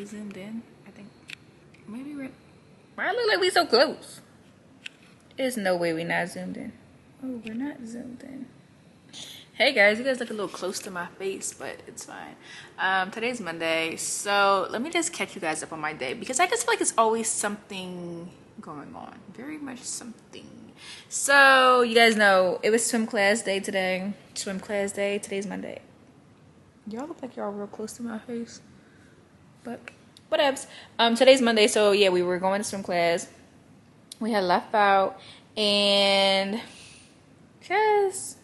We zoomed in? I think maybe we're. Why I look like we so close? There's no way we're not zoomed in. Oh, we're not zoomed in. Hey guys, you guys look a little close to my face, but it's fine. Um, today's Monday, so let me just catch you guys up on my day because I just feel like it's always something going on. Very much something. So you guys know it was swim class day today. Swim class day. Today's Monday. Y'all look like y'all real close to my face, but whatevs. Um, today's Monday, so yeah, we were going to swim class. We had left out and just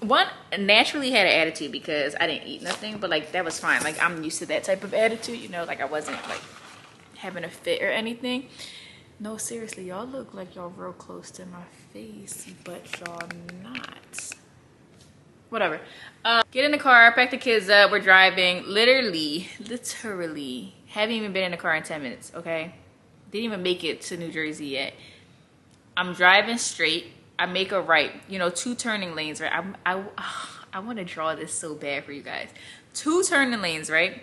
one naturally had an attitude because I didn't eat nothing, but like that was fine. Like I'm used to that type of attitude, you know, like I wasn't like having a fit or anything. No, seriously, y'all look like y'all real close to my face, but y'all not. Whatever. Um, get in the car, pack the kids up, we're driving. Literally, literally, haven't even been in the car in 10 minutes, okay? Didn't even make it to New Jersey yet. I'm driving straight I make a right, you know, two turning lanes, right? I'm, I, I want to draw this so bad for you guys. Two turning lanes, right?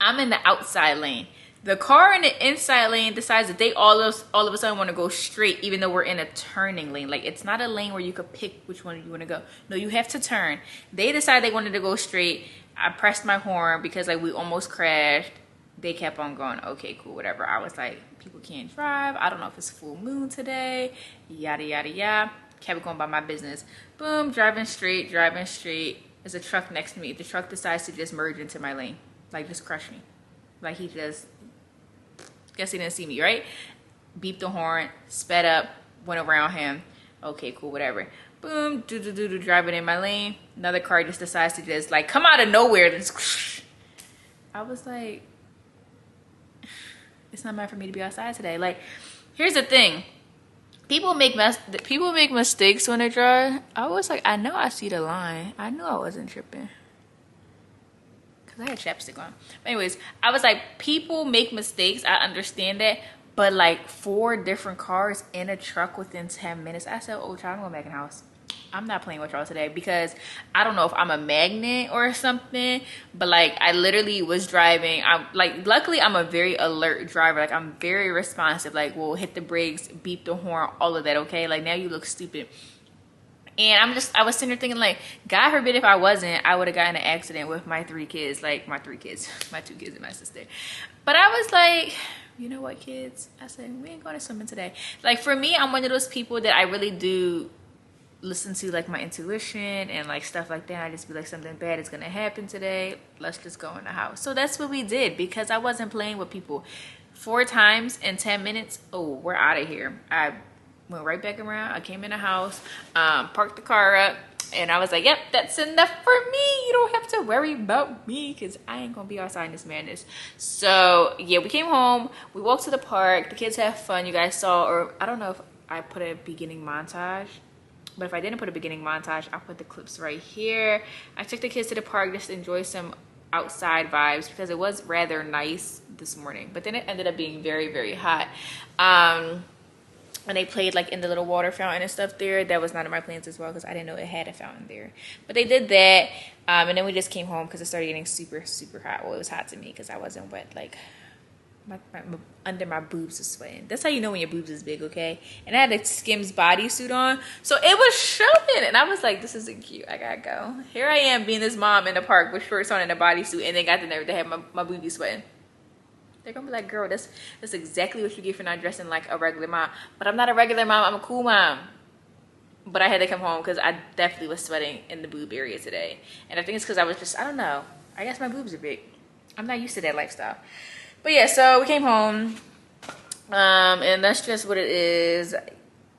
I'm in the outside lane. The car in the inside lane decides that they all of, all of a sudden want to go straight, even though we're in a turning lane. Like it's not a lane where you could pick which one you want to go. No, you have to turn. They decide they wanted to go straight. I pressed my horn because like we almost crashed. They kept on going. Okay, cool, whatever. I was like, people can't drive. I don't know if it's full moon today. Yada, yada, yada. Kept going by my business. Boom, driving straight, driving straight. There's a truck next to me. The truck decides to just merge into my lane. Like, just crush me. Like, he just, guess he didn't see me, right? Beeped the horn, sped up, went around him. Okay, cool, whatever. Boom, do do do do, driving in my lane. Another car just decides to just like come out of nowhere. Just, I was like, it's not meant for me to be outside today. Like, here's the thing. People make mess. People make mistakes when they drive. I was like, I know I see the line. I knew I wasn't tripping. Cause I had chapstick on. But anyways, I was like, people make mistakes. I understand that. But like four different cars in a truck within 10 minutes. I said, oh, child, I'm going back in the house. I'm not playing with y'all today because I don't know if I'm a magnet or something, but like I literally was driving. I'm like, luckily I'm a very alert driver. Like I'm very responsive. Like we'll hit the brakes, beep the horn, all of that. Okay. Like now you look stupid. And I'm just, I was sitting there thinking, like, God forbid if I wasn't, I would have gotten an accident with my three kids, like my three kids, my two kids and my sister. But I was like, you know what, kids? I said, we ain't going to swimming today. Like, for me, I'm one of those people that I really do listen to like my intuition and like stuff like that. I just be like something bad is gonna happen today. Let's just go in the house. So that's what we did because I wasn't playing with people. Four times in 10 minutes, oh, we're out of here. I went right back around. I came in the house, um, parked the car up, and I was like, yep, that's enough for me. You don't have to worry about me because I ain't gonna be outside in this madness. So yeah, we came home, we walked to the park, the kids had fun. You guys saw, or I don't know if I put a beginning montage but if I didn't put a beginning montage, I'll put the clips right here. I took the kids to the park just to enjoy some outside vibes because it was rather nice this morning. But then it ended up being very, very hot. Um, and they played like in the little water fountain and stuff there. That was not in my plans as well because I didn't know it had a fountain there. But they did that. Um, and then we just came home because it started getting super, super hot. Well, it was hot to me because I wasn't wet like my, my, my, under my boobs is sweating. That's how you know when your boobs is big, okay? And I had a Skims bodysuit on, so it was showing, and I was like, "This isn't cute. I gotta go." Here I am being this mom in the park with shorts on and a bodysuit, and they got the nerve to have my, my boobies sweating. They're gonna be like, "Girl, that's that's exactly what you get for not dressing like a regular mom." But I'm not a regular mom. I'm a cool mom. But I had to come home because I definitely was sweating in the boob area today, and I think it's because I was just I don't know. I guess my boobs are big. I'm not used to that lifestyle. But yeah, so we came home. Um, and that's just what it is.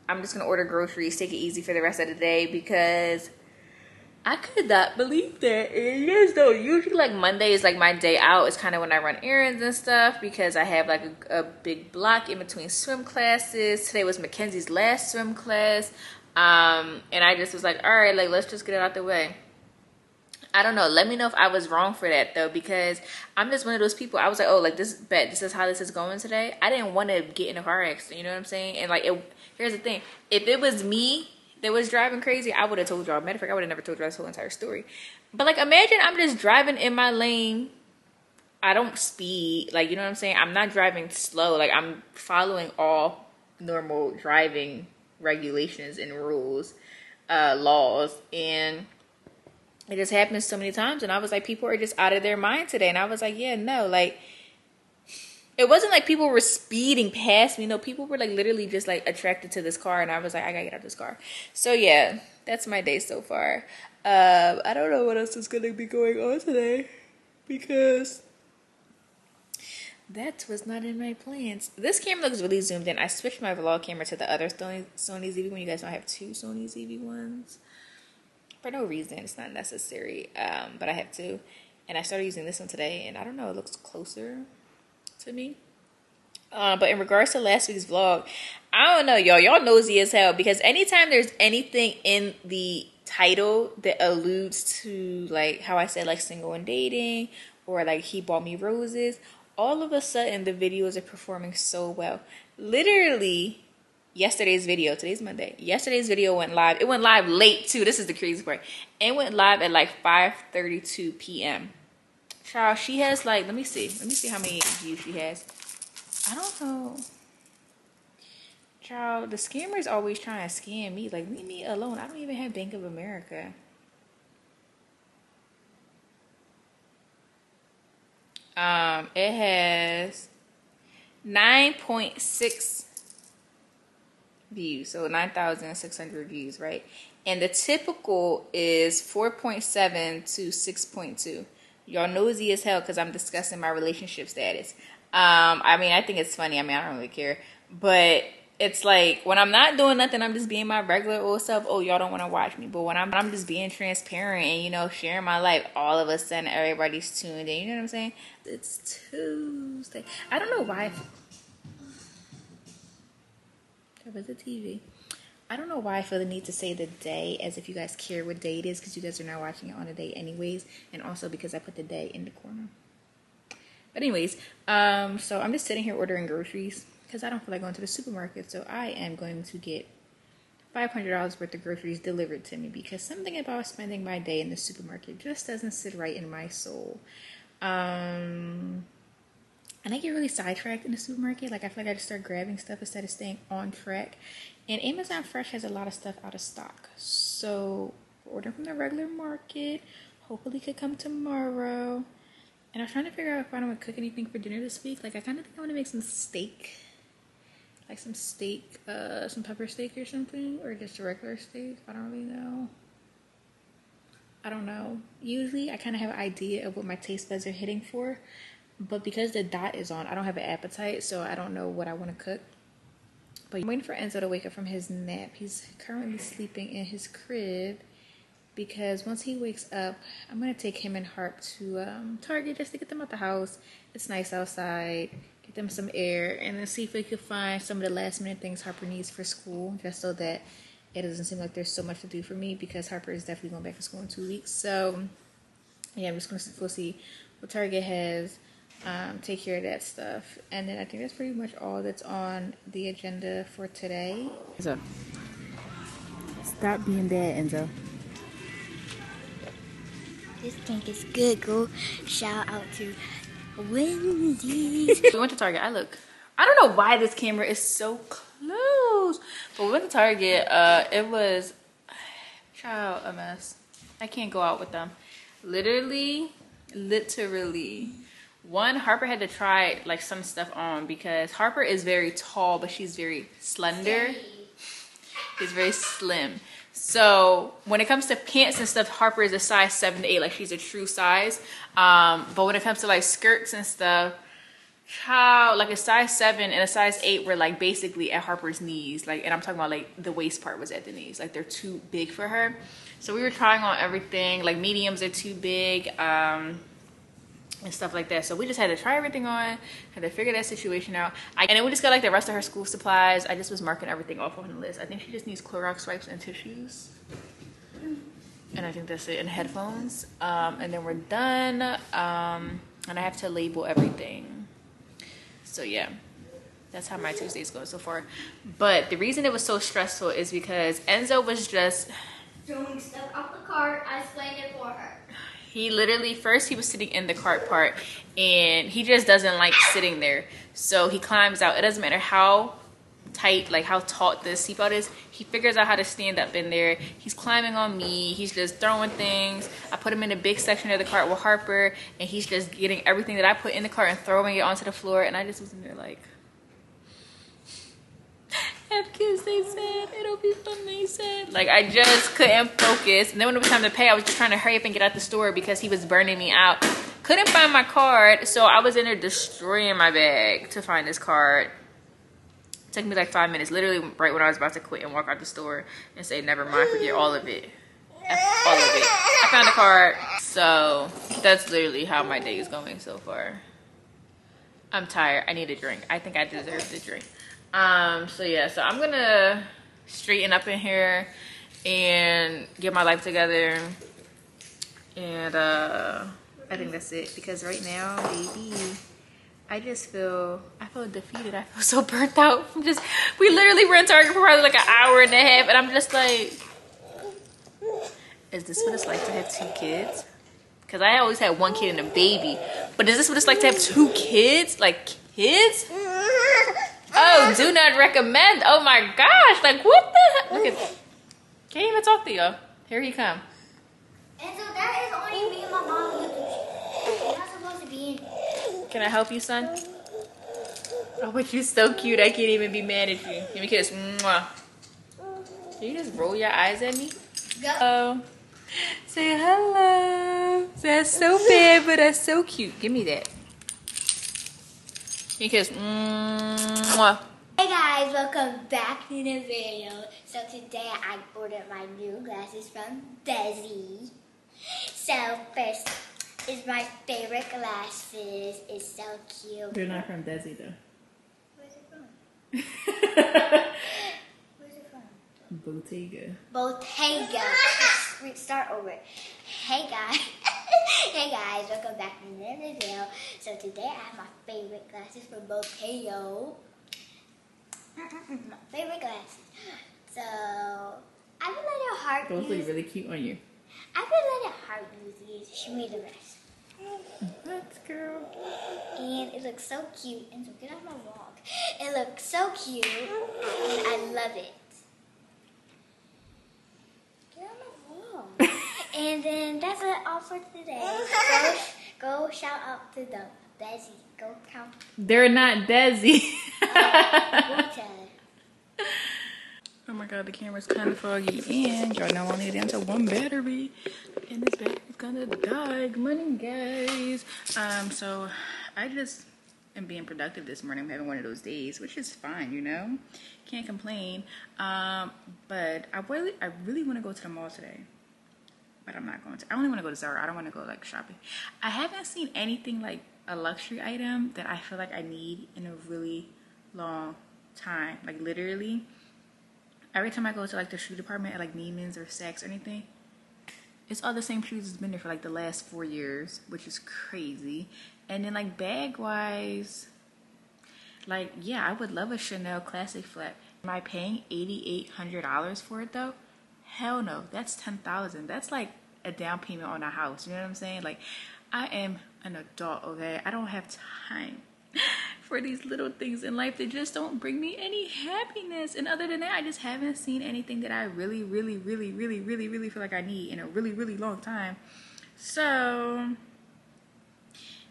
I'm just gonna order groceries, take it easy for the rest of the day because I could not believe that. And yes, though, usually like Monday is like my day out. It's kind of when I run errands and stuff because I have like a, a, big block in between swim classes. Today was Mackenzie's last swim class. Um, and I just was like, all right, like let's just get it out the way. I don't know. Let me know if I was wrong for that though, because I'm just one of those people. I was like, oh, like this bet, this is how this is going today. I didn't want to get in a car accident. You know what I'm saying? And like, it, here's the thing: if it was me that was driving crazy, I would have told y'all. Matter of fact, I would have never told y'all this whole entire story. But like, imagine I'm just driving in my lane, I don't speed. Like, you know what I'm saying? I'm not driving slow. Like, I'm following all normal driving regulations and rules, uh, laws. And it just happens so many times. And I was like, people are just out of their mind today. And I was like, yeah, no, like, it wasn't like people were speeding past me. No, people were like literally just like attracted to this car. And I was like, I gotta get out of this car. So, yeah, that's my day so far. Uh, I don't know what else is gonna be going on today because that was not in my plans. This camera looks really zoomed in. I switched my vlog camera to the other Sony, Sony ZV-1. You guys don't have two Sony ZV-1s. For no reason. It's not necessary. Um, but I have two. And I started using this one today. And I don't know. It looks closer to me. Uh, but in regards to last week's vlog, I don't know, y'all. Y'all nosy as hell. Because anytime there's anything in the title that alludes to, like, how I said, like, single and dating. Or, like, he bought me roses all of a sudden the videos are performing so well. Literally, yesterday's video, today's Monday, yesterday's video went live. It went live late too. This is the crazy part. It went live at like 5:32 p.m. Child, she has like, let me see. Let me see how many views she has. I don't know. Child, the scammer's always trying to scam me. Like, leave me alone. I don't even have Bank of America. Um, it has 9.6 views, so 9,600 views, right? And the typical is 4.7 to 6.2. Y'all nosy as hell because I'm discussing my relationship status. Um, I mean, I think it's funny. I mean, I don't really care, but it's like when I'm not doing nothing, I'm just being my regular old self. Oh, y'all don't want to watch me. But when I'm, I'm just being transparent and you know sharing my life, all of a sudden everybody's tuned in. You know what I'm saying? It's Tuesday. I don't know why. There was a TV. I don't know why I feel the need to say the day as if you guys care what day it is because you guys are not watching it on a day anyways, and also because I put the day in the corner. But anyways, um, so I'm just sitting here ordering groceries because I don't feel like going to the supermarket. So I am going to get $500 worth of groceries delivered to me because something about spending my day in the supermarket just doesn't sit right in my soul. Um, and I get really sidetracked in the supermarket. Like I feel like I just start grabbing stuff instead of staying on track. And Amazon Fresh has a lot of stuff out of stock. So order from the regular market. Hopefully could come tomorrow. And I was trying to figure out if I don't want to cook anything for dinner this week. Like I kind of think I want to make some steak like some steak, uh, some pepper steak or something, or just a regular steak. I don't really know. I don't know. Usually, I kind of have an idea of what my taste buds are hitting for, but because the dot is on, I don't have an appetite, so I don't know what I want to cook. But I'm waiting for Enzo to wake up from his nap. He's currently sleeping in his crib because once he wakes up, I'm gonna take him and Harp to um, Target just to get them out the house. It's nice outside get them some air, and then see if we can find some of the last minute things Harper needs for school, just so that it doesn't seem like there's so much to do for me because Harper is definitely going back to school in two weeks. So, yeah, I'm just to we'll see what Target has. Um, take care of that stuff, and then I think that's pretty much all that's on the agenda for today. So, stop being bad, Enzo. This drink is good. Go shout out to Wendy's. we went to Target. I look. I don't know why this camera is so close. But we went to Target. Uh, it was, child, a mess. I can't go out with them. Literally, literally. One, Harper had to try like some stuff on because Harper is very tall, but she's very slender. She's very slim. So when it comes to pants and stuff, Harper is a size seven to eight, like she's a true size. Um, but when it comes to like skirts and stuff, child, like a size seven and a size eight were like basically at Harper's knees. Like, and I'm talking about like the waist part was at the knees. Like they're too big for her. So we were trying on everything. Like mediums are too big. Um, and stuff like that. So we just had to try everything on, had to figure that situation out. I, and then we just got like the rest of her school supplies. I just was marking everything off on the list. I think she just needs Clorox wipes and tissues. And I think that's it, and headphones. Um, and then we're done. Um, and I have to label everything. So yeah, that's how my Tuesday's going so far. But the reason it was so stressful is because Enzo was just... Doing stuff off the cart, I explained it for her he literally first he was sitting in the cart part and he just doesn't like sitting there. So he climbs out. It doesn't matter how tight like how taut the seatbelt is he figures out how to stand up in there. He's climbing on me. He's just throwing things. I put him in a big section of the cart with harper and he's just getting everything that i put in the cart and throwing it onto the floor and i just was in there like have kids, they said. It'll be fun, they said. Like, I just couldn't focus. And then when it was time to pay, I was just trying to hurry up and get out the store because he was burning me out. Couldn't find my card, so I was in there destroying my bag to find this card. It took me like five minutes, literally right when I was about to quit and walk out the store and say, never mind, forget all of it. All of it. I found a card, so that's literally how my day is going so far. I'm tired. I need a drink. I think I deserve the drink. Um, so yeah, so I'm gonna straighten up in here and get my life together. And uh, I think that's it because right now, baby, I just feel I feel defeated. I feel so burnt out. I'm just we literally were in Target for probably like an hour and a half, and I'm just like, is this what it's like to have two kids? Because I always had one kid and a baby, but is this what it's like to have two kids? Like kids? Oh, do not recommend. Oh my gosh. Like, what the Look at Can't even talk to you. Here he come. And so that is only me and my mom You're not supposed to be in. Can I help you, son? Oh, but you're so cute. I can't even be mad at you. Give me a kiss. Mwah. Can you just roll your eyes at me? Go. Oh. Say hello. That's so bad, but that's so cute. Give me that. Give me a kiss. Mwah. Hey guys, welcome back to the video. So today I ordered my new glasses from Dezi. So first is my favorite glasses. It's so cute. They're not from Dezi, though. Where's it from? Where's it from? Bottega. Bottega. We start over. Hey guys. hey guys, welcome back to the video. So today I have my favorite glasses from Bottega. My favorite glasses. So I would let your heart Those look really cute on you. I would let your heart use these. Show me the rest. Let's girl. And it looks so cute. And so get off my walk. It looks so cute. And I love it. Get off my walk. and then that's it all for today. Go, go shout out to the Bessie. Go count They're not Dezi. oh my god, the camera's kind of foggy. And y'all know I only down to one battery. And this battery is gonna die. Good morning, guys. Um, so I just am being productive this morning. I'm having one of those days, which is fine, you know? Can't complain. Um, but I really, I really want to go to the mall today. but I'm not going to. I only want to go to Zara. I don't want to go like shopping. I haven't seen anything like a luxury item that I feel like I need in a really long time. Like literally, every time I go to like the shoe department at like Neiman's or Saks or anything, it's all the same shoes that's been there for like the last four years, which is crazy. And then like bag wise, like yeah, I would love a Chanel classic flat. Am I paying eighty eight hundred dollars for it though? Hell no, that's ten thousand. That's like a down payment on a house. You know what I'm saying? Like, I am an adult, okay? I don't have time for these little things in life that just don't bring me any happiness. And other than that, I just haven't seen anything that I really, really, really, really, really, really feel like I need in a really, really long time. So,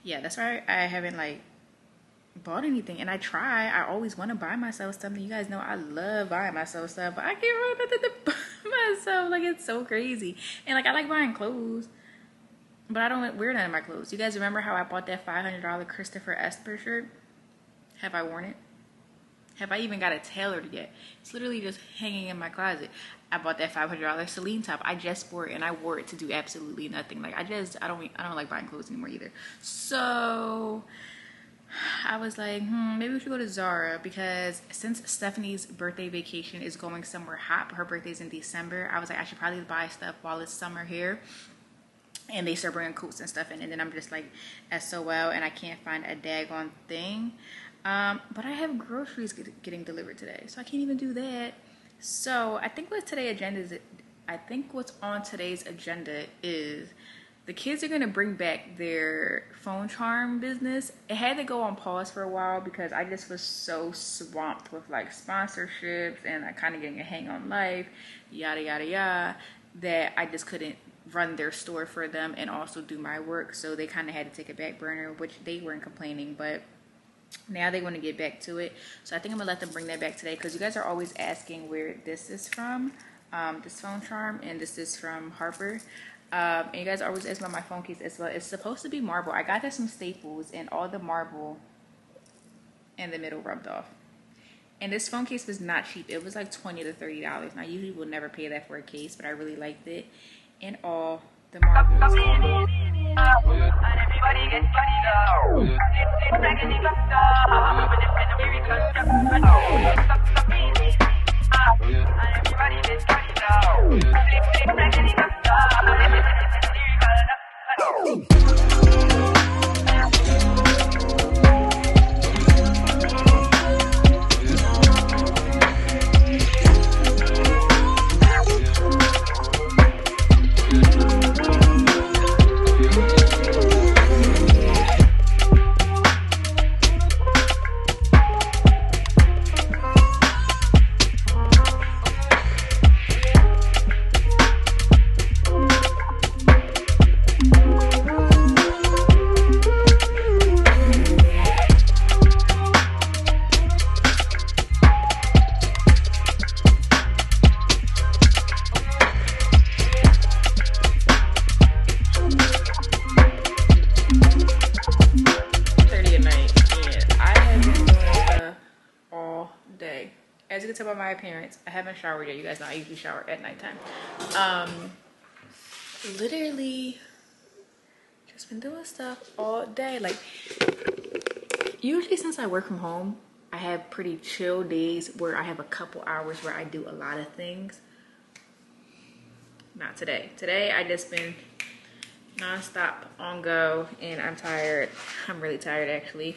yeah, that's why I haven't like bought anything and I try. I always want to buy myself something. You guys know I love buying myself stuff, but I can't remember nothing to buy myself. Like it's so crazy. And like I like buying clothes, but I don't wear none of my clothes. You guys remember how I bought that five hundred dollar Christopher Esber shirt? Have I worn it? Have I even got it tailored yet? It's literally just hanging in my closet. I bought that five hundred dollar Celine top. I just wore it and I wore it to do absolutely nothing. Like I just I don't I don't like buying clothes anymore either. So I was like, hmm, maybe we should go to Zara because since Stephanie's birthday vacation is going somewhere hot, her birthday's in December, I was like, I should probably buy stuff while it's summer here. And they start bringing coats and stuff in, and then I'm just like, SOL, and I can't find a daggone thing. Um, but I have groceries get, getting delivered today, so I can't even do that. So I think what today's agenda is, I think what's on today's agenda is the kids are gonna bring back their phone charm business. It had to go on pause for a while because I just was so swamped with like sponsorships and like kind of getting a hang on life, yada yada yada, that I just couldn't run their store for them and also do my work. So they kind of had to take a back burner, which they weren't complaining, but now they want to get back to it. So I think I'm gonna let them bring that back today because you guys are always asking where this is from. Um, this phone charm and this is from Harper. Um, and you guys always ask about my phone case as well. It's supposed to be marble. I got that from staples and all the marble in the middle rubbed off. And this phone case was not cheap. It was like 20 to $30. Now, I usually will never pay that for a case, but I really liked it. And all the marbles. Showered yet. You guys know I usually shower at nighttime. Um, literally, just been doing stuff all day. Like, usually since I work from home, I have pretty chill days where I have a couple hours where I do a lot of things. Not today. Today I just been nonstop on go and I'm tired. I'm really tired actually.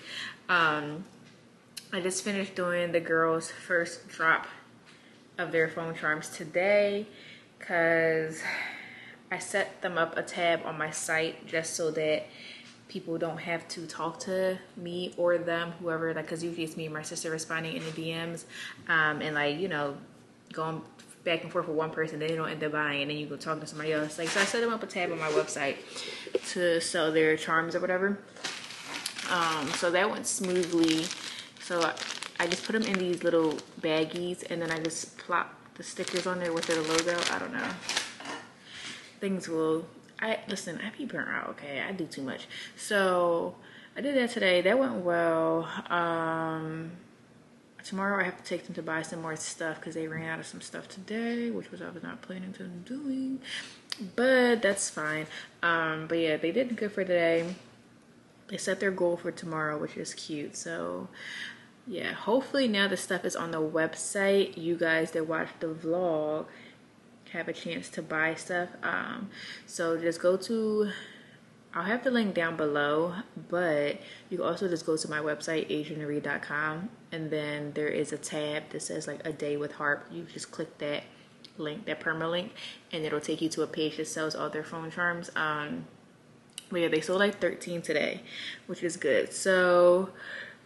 Um, I just finished doing the girls' first drop of their phone charms today because I set them up a tab on my site just so that people don't have to talk to me or them, whoever, like, because usually it's me and my sister responding in the DMs um, and, like, you know, going back and forth with one person, then they don't end up buying, and then you go talk to somebody else. Like, so I set them up a tab on my website to sell their charms or whatever. Um, so that went smoothly. So I, I just put them in these little baggies, and then I just plop the stickers on there with their logo. I don't know. Things will. I listen. I be burnt out. Okay, I do too much. So I did that today. That went well. Um, tomorrow I have to take them to buy some more stuff because they ran out of some stuff today, which was I was not planning to doing. But that's fine. Um, but yeah, they did good for today. They set their goal for tomorrow, which is cute. So yeah, hopefully now the stuff is on the website. You guys that watch the vlog have a chance to buy stuff. Um, so just go to I'll have the link down below, but you can also just go to my website, ajanarie.com, and then there is a tab that says like a day with Harp. You just click that link, that permalink, and it'll take you to a page that sells all their phone charms. Um, but yeah, they sold like 13 today, which is good. So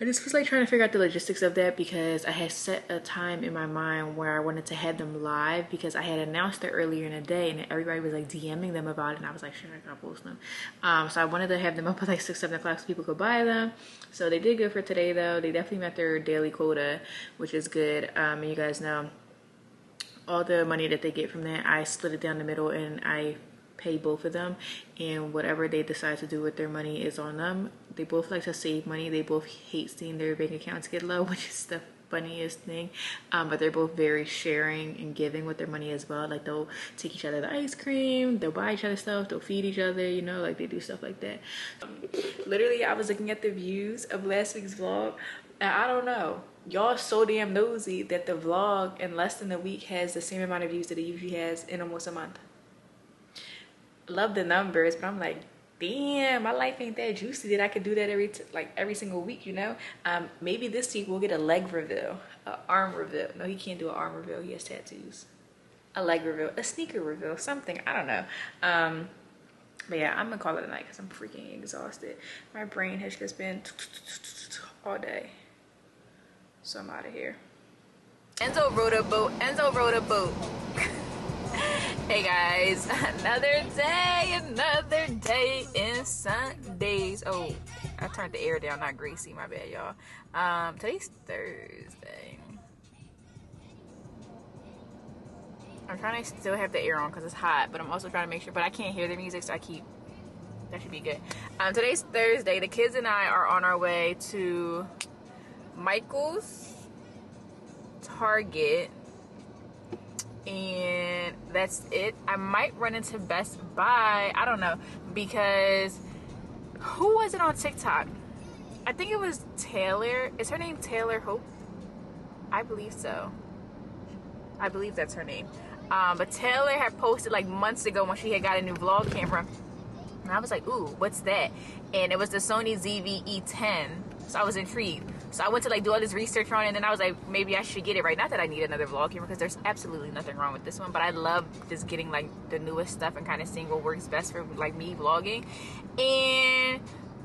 I just was like trying to figure out the logistics of that because I had set a time in my mind where I wanted to have them live because I had announced it earlier in the day and everybody was like DMing them about it and I was like, sure, I gotta post them. Um, so I wanted to have them up at like six, seven o'clock so people could buy them. So they did good for today though. They definitely met their daily quota, which is good. Um, and you guys know all the money that they get from that, I split it down the middle and I pay both of them and whatever they decide to do with their money is on them. They both like to save money. They both hate seeing their bank accounts get low which is the funniest thing. Um, but they're both very sharing and giving with their money as well. Like they'll take each other the ice cream they'll buy each other stuff they'll feed each other you know like they do stuff like that. Um, literally i was looking at the views of last week's vlog and i don't know. Y'all so damn nosy that the vlog in less than a week has the same amount of views that it usually has in almost a month love the numbers, but I'm like, damn, my life ain't that juicy that I could do that every like every single week, you know. Um, maybe this week we'll get a leg reveal, a arm reveal. No, he can't do an arm reveal. He has tattoos. A leg reveal, a sneaker reveal, something. I don't know. Um, But yeah, I'm gonna call it a night because I'm freaking exhausted. My brain has just been all day. So I'm out of here. Enzo rode a boat. Enzo rode a boat. hey guys, another day, another day in Sundaze. Oh, I turned the air down, not Gracie. My bad, y'all. Um, today's Thursday. I'm trying to still have the air on because it's hot, but I'm also trying to make sure. But I can't hear the music, so I keep. That should be good. Um, today's Thursday. The kids and I are on our way to Michael's Target, and that's it. I might run into Best Buy. I don't know because who was it on TikTok? I think it was Taylor. Is her name Taylor Hope? I believe so. I believe that's her name. Um, but Taylor had posted like months ago when she had got a new vlog camera. And I was like, ooh, what's that? And it was the Sony ZV-E10. So I was intrigued. So I went to like do all this research on it and then I was like, maybe I should get it right. Not that I need another vlog camera because there's absolutely nothing wrong with this one. But I love just getting like the newest stuff and kind of seeing what works best for like me vlogging. And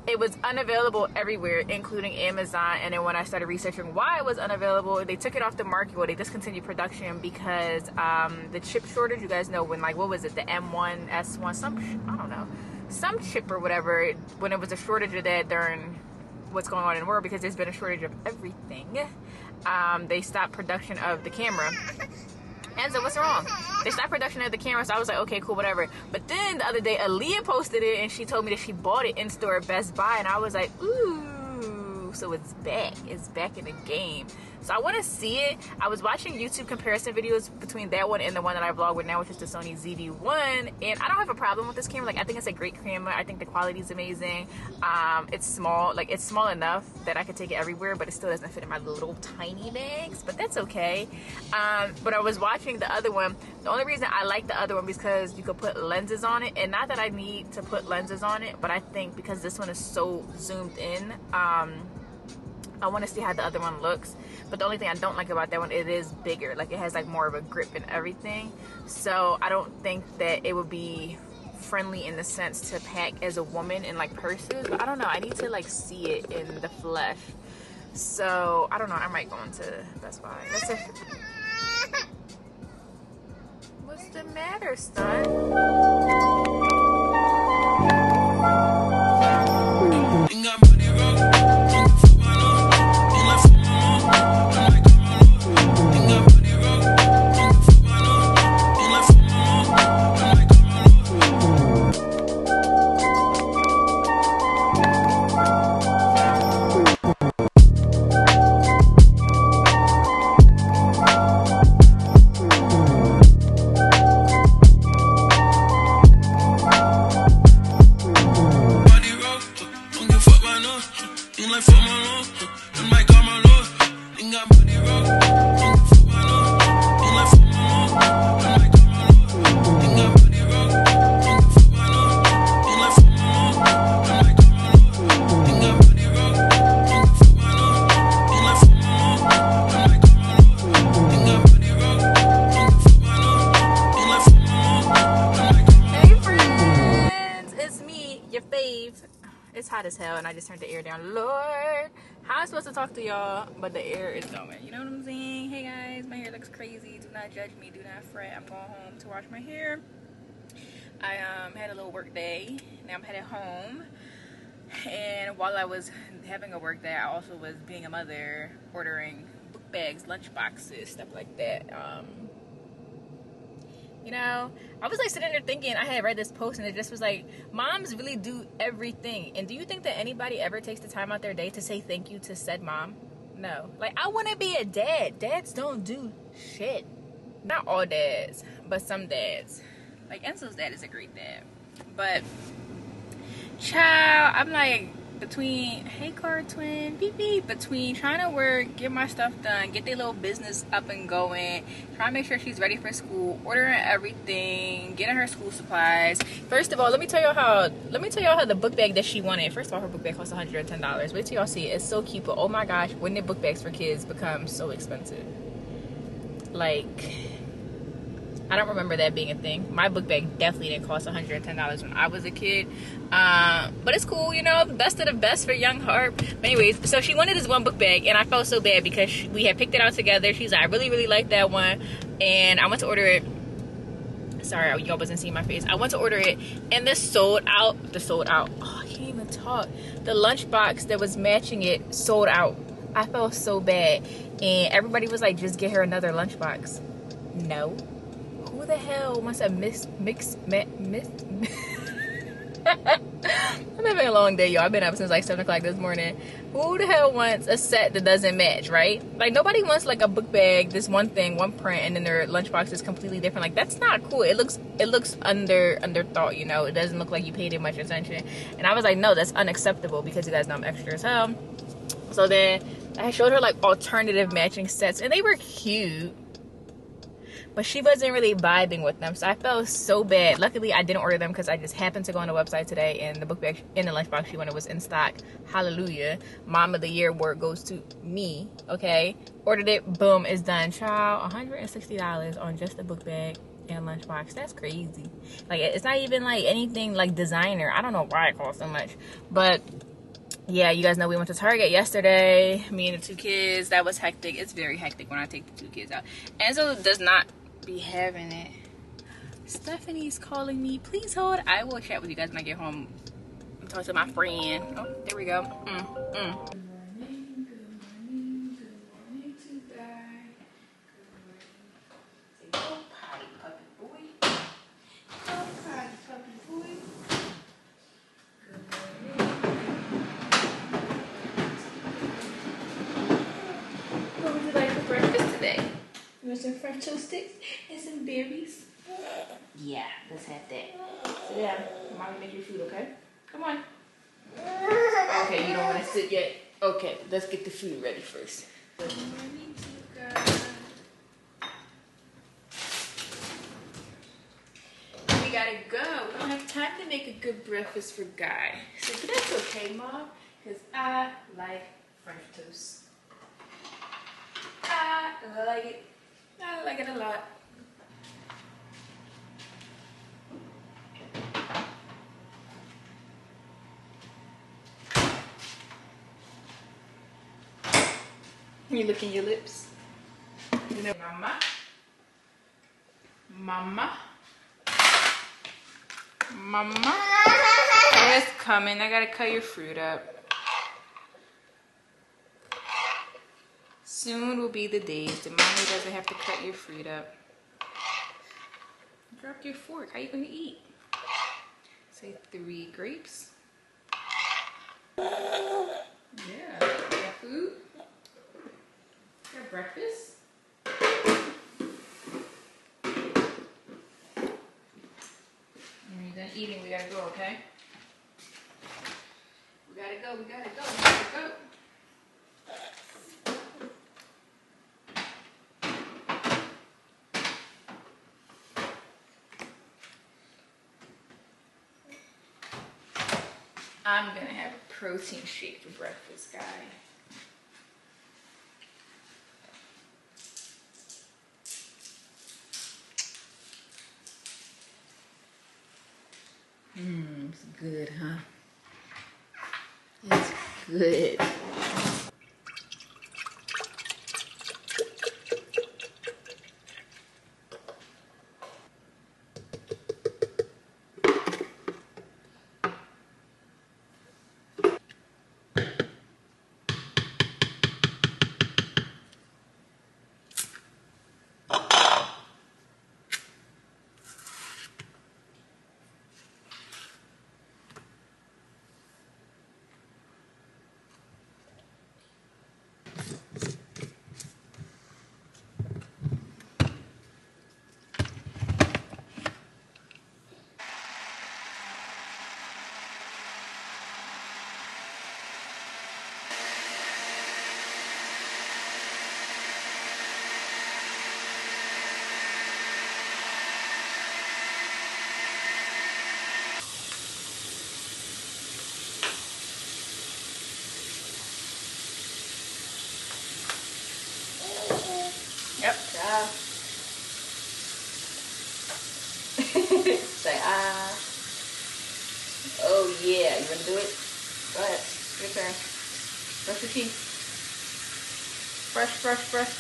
it was unavailable everywhere, including Amazon. And then when I started researching why it was unavailable, they took it off the market or they discontinued production because um, the chip shortage. You guys know when like what was it, the M1, S1, some I don't know, some chip or whatever. When it was a shortage of that during what's going on in the world because there's been a shortage of everything. Um, they stopped production of the camera. Enzo, what's wrong? They stopped production of the camera, so I was like, okay, cool, whatever. But then the other day, Aaliyah posted it and she told me that she bought it in store at Best Buy, and I was like, ooh, so it's back. It's back in the game. So I want to see it. I was watching YouTube comparison videos between that one and the one that I vlog with now, which is the Sony ZV-1. And I don't have a problem with this camera. Like, I think it's a great camera. I think the quality is amazing. Um, it's small. Like, it's small enough that I could take it everywhere, but it still doesn't fit in my little tiny bags. But that's okay. Um, but I was watching the other one. The only reason I like the other one because you could put lenses on it. And not that I need to put lenses on it, but I think because this one is so zoomed in, um, I want to see how the other one looks. But the only thing I don't like about that one, it is bigger. Like it has like more of a grip and everything. So I don't think that it would be friendly in the sense to pack as a woman in like purses. But I don't know. I need to like see it in the flesh. So I don't know. I might go into Best Buy. Let's. What's the matter, son? Not judge me. Do not fret. I'm going home to wash my hair. I um, had a little work day. Now I'm headed home. And while I was having a work day, I also was being a mother, ordering book bags, lunch boxes, stuff like that. Um, you know, I was like sitting there thinking, I had read this post and it just was like, moms really do everything. And do you think that anybody ever takes the time out their day to say thank you to said mom? No. Like, I want to be a dad. Dads don't do shit. Not all dads, but some dads. Like, Enzo's dad is a great dad. But, child, I'm like, between hey car twin beep beep between trying to work get my stuff done get their little business up and going trying to make sure she's ready for school ordering everything getting her school supplies. First of all let me tell y'all how let me tell y'all how the book bag that she wanted. First of all her book bag cost 110 dollars. Wait till y'all see it. It's so cute but oh my gosh when did book bags for kids become so expensive? Like I don't remember that being a thing. My book bag definitely didn't cost $110 when I was a kid. Uh, but it's cool, you know, the best of the best for young Harp. But anyways, so she wanted this one book bag, and I felt so bad because she, we had picked it out together. She's like, I really, really like that one. And I went to order it. Sorry, y'all wasn't seeing my face. I went to order it, and this sold out. The sold out. Oh, I can't even talk. The lunchbox that was matching it sold out. I felt so bad. And everybody was like, just get her another lunchbox. No the hell wants a mix mix miss I'm having a long day, y'all. I've been up since like 7 o'clock this morning. Who the hell wants a set that doesn't match, right? Like, nobody wants like a book bag, this one thing, one print, and then their lunchbox is completely different. Like, that's not cool. It looks, it looks under, under thought, you know? It doesn't look like you paid it much attention. And I was like, no, that's unacceptable because you guys know I'm extra as hell. So then I showed her like alternative matching sets, and they were cute but she wasn't really vibing with them. So I felt so bad. Luckily, I didn't order them because I just happened to go on the website today and the book bag in the lunchbox she wanted was in stock. Hallelujah. Mom of the year award goes to me. Okay. Ordered it. Boom. It's done. Child, $160 on just a book bag and lunchbox. That's crazy. Like, it's not even like anything like designer. I don't know why it costs so much. But yeah, you guys know we went to Target yesterday. Me and the two kids. That was hectic. It's very hectic when I take the two kids out. Enzo does not be having it. Stephanie's calling me. Please hold. I will chat with you guys when I get home. I'm talking to my friend. Oh, there we go. Mm, mm. Some French toast sticks and some berries. Yeah, let's have that. Sit down. Mommy make your food, okay? Come on. Okay, you don't want to sit yet. Okay, let's get the food ready first. We gotta go. We don't have time to make a good breakfast for Guy. So, but that's okay, Mom, because I like French toast. I like it. I like it a lot. You licking your lips? You know, mama, mama, mama. It's coming. I gotta cut your fruit up. Soon will be the days that mommy doesn't have to cut your fruit up. Drop your fork. How you gonna eat? Say three grapes. Yeah. Got food? Got breakfast? When you're done eating, we gotta go, okay? We gotta go, we gotta go, we gotta go. I'm gonna have a protein shake for breakfast, guy. Mmm, it's good, huh? It's good.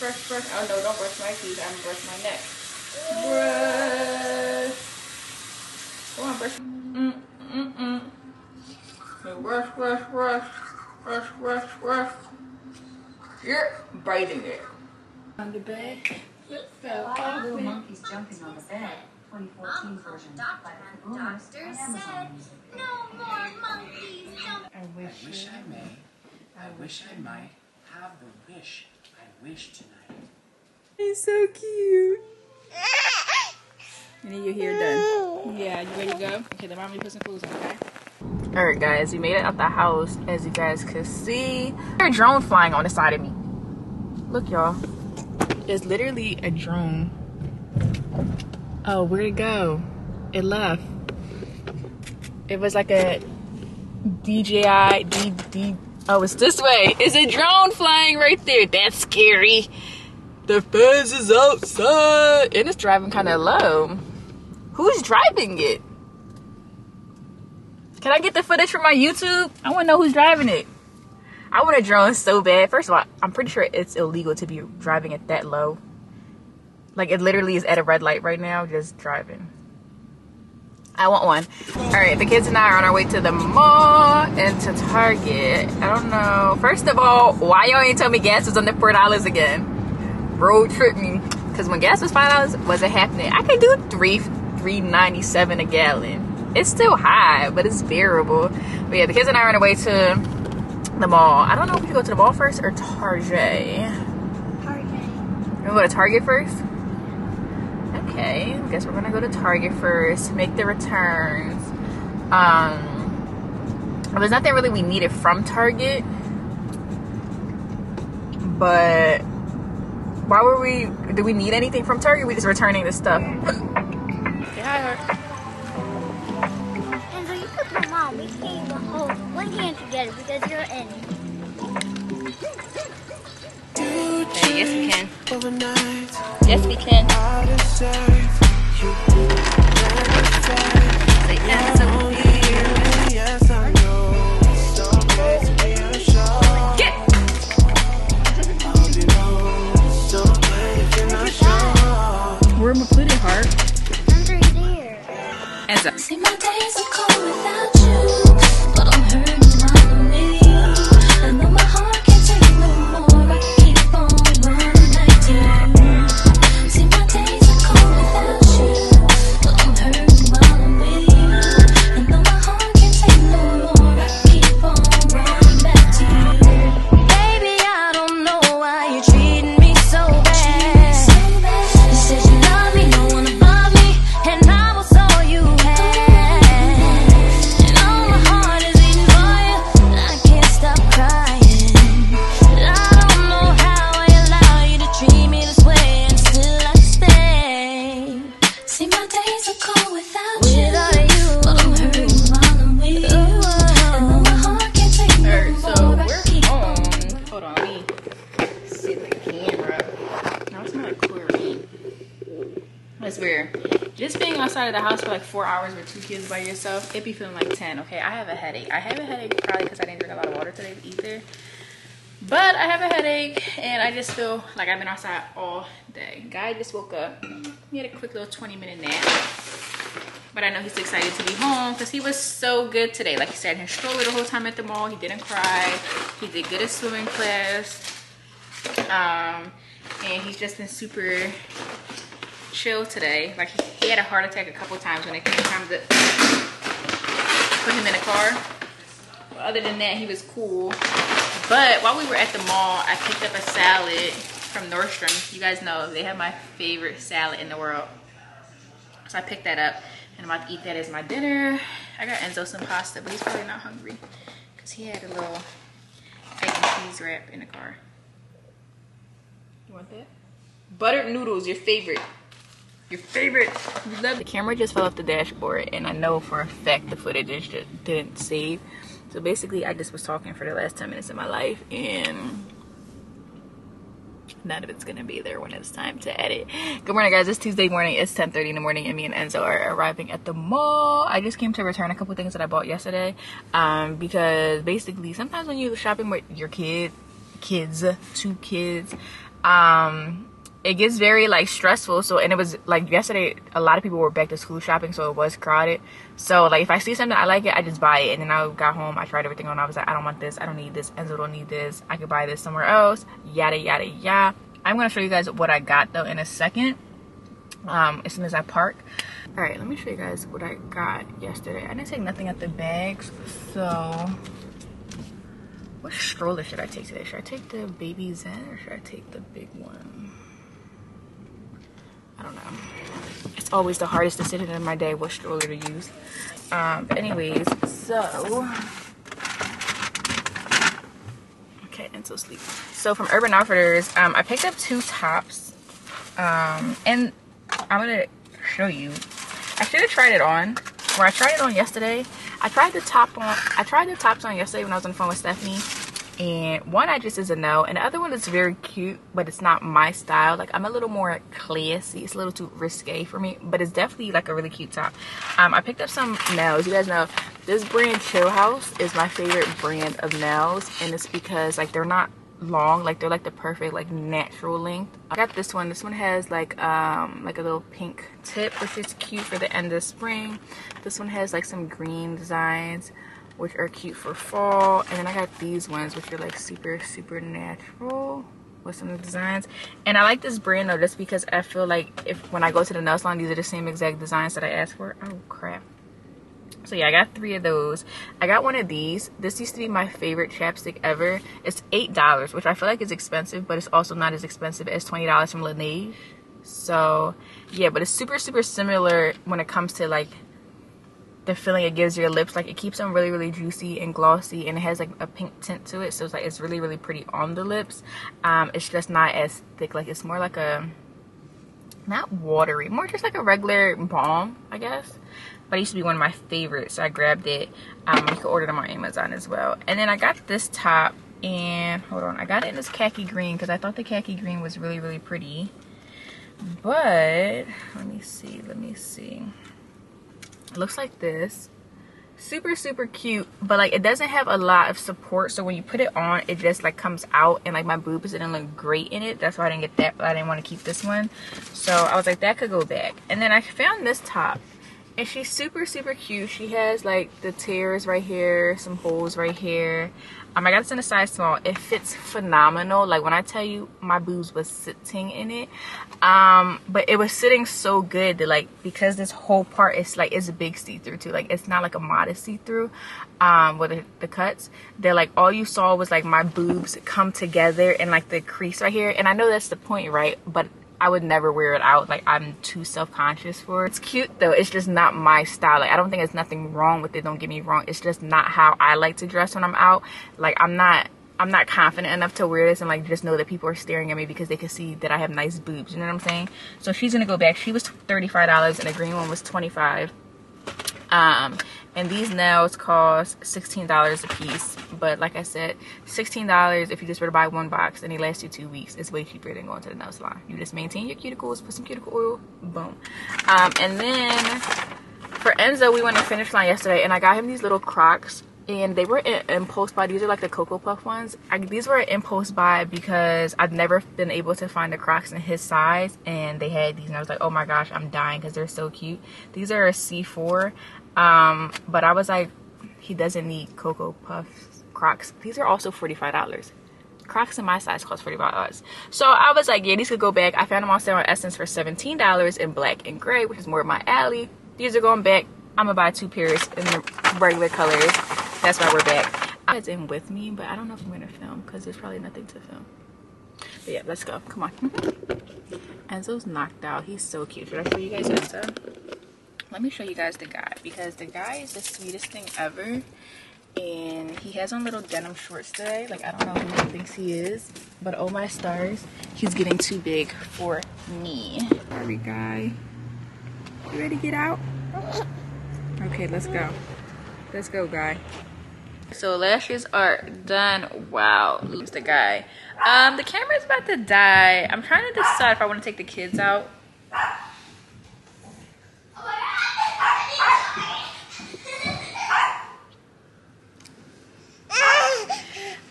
Brush, brush, brush, brush. Oh no, don't brush my teeth. I'm gonna brush my neck. Brush. Come on, brush. Mm, mm, mm. So brush, brush, brush, brush, brush, brush. You're biting it. On the bed. Little monkeys jumping on the bed. 2014 version by the Boomers Doctor said no more monkeys jump. I wish, I wish I may. I wish I might have the wish I wish tonight. He's so cute. And then your hair done. Yeah, you ready to go? Okay, then mommy put some clothes on, okay? Alright guys, we made it out the house as you guys can see. There's a drone flying on the side of me. Look y'all. There's literally a drone. Oh, where'd it go? It left. It was like a DJI D D Oh, it's this way. It's a drone flying right there. That's scary. The fence is outside. And it's driving kind of low. Who's driving it? Can I get the footage from my YouTube? I want to know who's driving it. I want a drone so bad. First of all, I'm pretty sure it's illegal to be driving it that low. Like it literally is at a red light right now, just driving. I want one. All right, the kids and I are on our way to the mall and to Target. I don't know. First of all, why y'all ain't tell me gas was under four dollars again? Road trip me, because when gas was five dollars, wasn't happening. I could do three three ninety seven a gallon. It's still high, but it's bearable. But yeah, the kids and I are on our way to the mall. I don't know if we should go to the mall first or Target. Target. Wanna go to Target first? Okay, I guess we're gonna go to Target first, make the returns. Um, there's nothing really we needed from Target, but why were we? do we need anything from Target? We just returning the stuff. Say hi, her. And so you took my mom. We can't even hold one hand together because you're in. Okay, yes, we can. Yes, we can. I deserve you. Say See my days are cold without you, hours with two kids by yourself, it'd be feeling like 10. Okay, I have a headache. I have a headache probably because I didn't drink a lot of water today either. But I have a headache and I just feel like I've been outside all day. Guy just woke up. He had a quick little 20 minute nap. But I know he's excited to be home because he was so good today. Like he sat in his stroller the whole time at the mall. He didn't cry. He did good at swimming class. Um, and he's just been super chill today. Like he, had a heart attack a couple times when it came time to put him in a car. But other than that, he was cool. But while we were at the mall, I picked up a salad from Nordstrom. You guys know they have my favorite salad in the world. So I picked that up and I'm about to eat that as my dinner. I got Enzo some pasta, but he's probably not hungry because he had a little egg and cheese wrap in the car. You want that? Buttered noodles, your favorite. Your favorite. You love the camera just fell off the dashboard and I know for a fact the footage just didn't save. So basically I just was talking for the last 10 minutes of my life and none of it's gonna be there when it's time to edit. Good morning, guys. It's Tuesday morning. It's 10:30 in the morning, and me and Enzo are arriving at the mall. I just came to return a couple things that I bought yesterday, um, because basically sometimes when you're shopping with your kid, kids, two kids, um, it gets very like stressful. So and it was like yesterday, a lot of people were back to school shopping, so it was crowded. So like if I see something I like it, I just buy it. And then I got home, I tried everything on. I was like, I don't want this. I don't need this. Enzo don't need this. I could buy this somewhere else. Yada yada yada. I'm gonna show you guys what I got though in a second. Um, as soon as I park. All right, let me show you guys what I got yesterday. I didn't take nothing at the bags, so what stroller should I take today? Should I take the Babyzen or should I take the big one? I don't know. It's always the hardest decision in my day what stroller to use. Um, but anyways, so okay, and so sleep. So from Urban Outfitters, um, I picked up two tops, um, and I'm gonna show you. I should have tried it on. Where I tried it on yesterday, I tried the top on. I tried the tops on yesterday when I was on the phone with Stephanie, and one I just is a no, and the other one is very cute, but it's not my style. Like I'm a little more classy. It's a little too risque for me, but it's definitely like a really cute top. Um, I picked up some nails. You guys know this brand Chillhouse is my favorite brand of nails, and it's because like they're not long like they're like the perfect like natural length i got this one this one has like um like a little pink tip which is cute for the end of spring this one has like some green designs which are cute for fall and then i got these ones which are like super super natural with some designs and i like this brand though just because i feel like if when i go to the nail salon these are the same exact designs that i asked for oh crap so yeah, I got three of those. I got one of these. This used to be my favorite chapstick ever. It's eight dollars, which I feel like is expensive, but it's also not as expensive as twenty dollars from Laneige. So yeah, but it's super super similar when it comes to like the feeling it gives your lips. Like it keeps them really really juicy and glossy, and it has like a pink tint to it. So it's like it's really really pretty on the lips. Um, it's just not as thick. Like it's more like a not watery, more just like a regular balm, I guess but it used to be one of my favorites so i grabbed it um you can order them on amazon as well and then i got this top and hold on i got it in this khaki green because i thought the khaki green was really really pretty but let me see let me see looks like this. Super super cute but like it doesn't have a lot of support so when you put it on it just like comes out and like my boobs didn't look great in it. That's why i didn't get that but i didn't want to keep this one. So i was like that could go back. And then i found this top and she's super super cute. She has like the tears right here some holes right here um i got this in a size small. It fits phenomenal. Like when i tell you my boobs was sitting in it um but it was sitting so good that like because this whole part is like it's a big see-through too. Like it's not like a modest see-through um with the, the cuts. They're like all you saw was like my boobs come together and like the crease right here. And i know that's the point right? But I would never wear it out. Like I'm too self-conscious for it. It's cute though. It's just not my style. Like I don't think there's nothing wrong with it. Don't get me wrong. It's just not how I like to dress when I'm out. Like I'm not I'm not confident enough to wear this and like just know that people are staring at me because they can see that I have nice boobs. You know what I'm saying? So she's gonna go back. She was $35 and the green one was 25 um and these nails cost $16 a piece but like i said $16 if you just were to buy one box and they last you two weeks it's way cheaper than going to the nail salon. You just maintain your cuticles put some cuticle oil boom. Um and then for enzo we went to finish line yesterday and i got him these little crocs and they were in impulse buy these are like the cocoa puff ones. I, these were an impulse buy because i've never been able to find the crocs in his size and they had these and i was like oh my gosh i'm dying because they're so cute. These are a c4 um but i was like he doesn't need cocoa puffs crocs. These are also $45 crocs in my size cost $45 so i was like yeah these could go back. I found them on sale on essence for $17 in black and gray which is more of my alley. These are going back. I'm gonna buy two pairs in the regular colors. That's why we're back. It's in with me but i don't know if i'm gonna film because there's probably nothing to film. But yeah let's go. Come on. Enzo's knocked out. He's so cute. Should i show you guys enzo let me show you guys the guy because the guy is the sweetest thing ever and he has on little denim shorts today like i don't know who he thinks he is but oh my stars he's getting too big for me sorry guy you ready to get out okay let's go let's go guy So lashes are done. Wow, who's the guy? Um, the camera's about to die. I'm trying to decide if I want to take the kids out.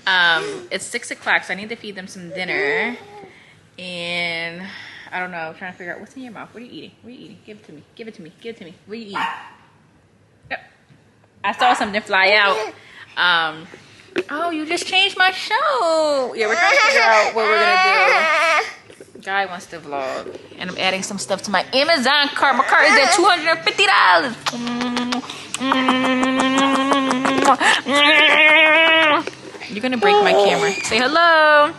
Um, it's six o'clock, so I need to feed them some dinner. And I don't know, I'm trying to figure out what's in your mouth. What are you eating? What are you eating? Give it to me. Give it to me. Give it to me. What are you eating? Yep. I saw something fly out. Um, oh, you just changed my show. Yeah, we're trying to figure out what we're gonna do. Guy wants to vlog, and I'm adding some stuff to my Amazon cart. My cart is at two hundred and fifty dollars. You're gonna break my camera. Say hello.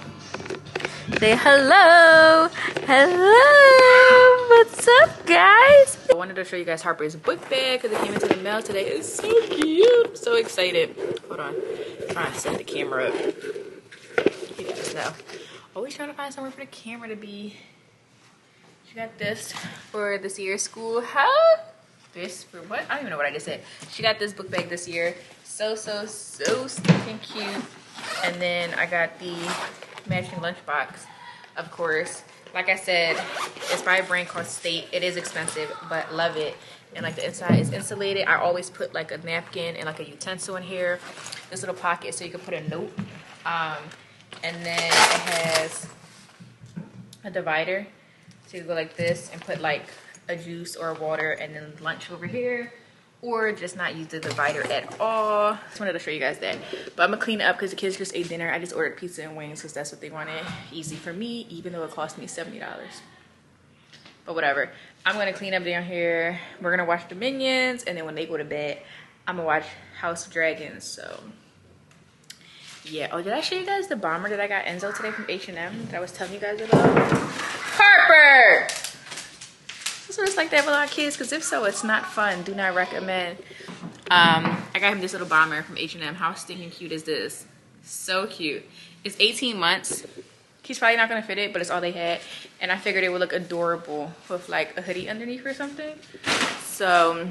Say hello. Hello. What's up, guys? I wanted to show you guys Harper's book bag because it came into the mail today. It's so cute. I'm so excited. Hold on. I'm trying to set the camera up. You guys know. Always trying to find somewhere for the camera to be. She got this for this year's school. How? This for what? I don't even know what I just said. She got this book bag this year. So, so, so stinking cute. And then I got the matching lunchbox, of course. Like I said, it's by a brand called State. It is expensive, but love it. And like the inside is insulated. I always put like a napkin and like a utensil in here. This little pocket so you can put a note. Um, and then it has a divider. So you go like this and put like a juice or water and then lunch over here. Or just not use the divider at all. Just wanted to show you guys that. But I'm gonna clean up because the kids just ate dinner. I just ordered pizza and wings because that's what they wanted. Easy for me, even though it cost me $70. But whatever. I'm gonna clean up down here. We're gonna watch the Minions, and then when they go to bed, I'm gonna watch House of Dragons. So yeah. Oh, did I show you guys the bomber that I got Enzo today from H&M that I was telling you guys about? Harper! This is what it's like to a lot of kids, because if so, it's not fun. Do not recommend. Um, I got him this little bomber from H&M. How stinking cute is this? So cute. It's 18 months. He's probably not gonna fit it, but it's all they had. And I figured it would look adorable with like a hoodie underneath or something. So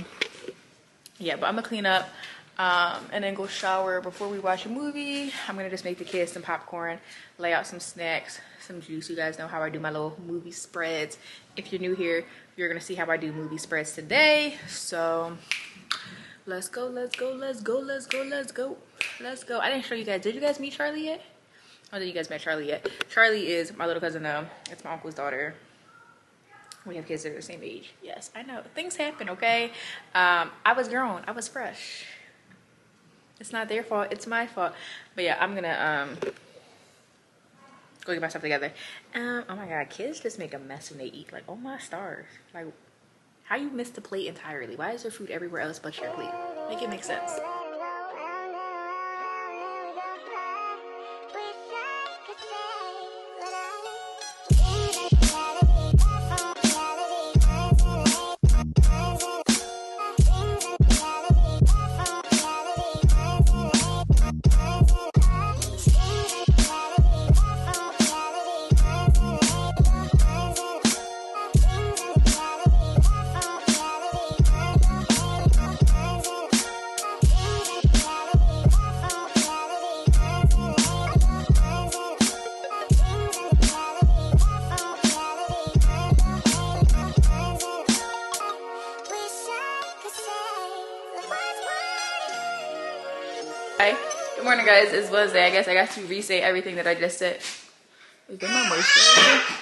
yeah, but I'm gonna clean up um, and then go shower before we watch a movie. I'm gonna just make the kids some popcorn, lay out some snacks, some juice. You guys know how I do my little movie spreads. If you're new here, you're gonna see how I do movie spreads today. So let's go, let's go, let's go, let's go, let's go, let's go. I didn't show you guys. Did you guys meet Charlie yet? Oh, don't you guys met Charlie yet. Charlie is my little cousin though. It's my uncle's daughter. We have kids that are the same age. Yes, I know. Things happen, okay? Um, I was grown. I was fresh. It's not their fault. It's my fault. But yeah, I'm gonna um go get myself together. Um, oh my god, kids just make a mess when they eat. Like, oh my stars. Like, how you miss the plate entirely? Why is there food everywhere else but your plate? Make it make sense. Hi. Good morning, guys. It's Wednesday. I guess I got to re-say everything that I just said. Is that my moisturizer?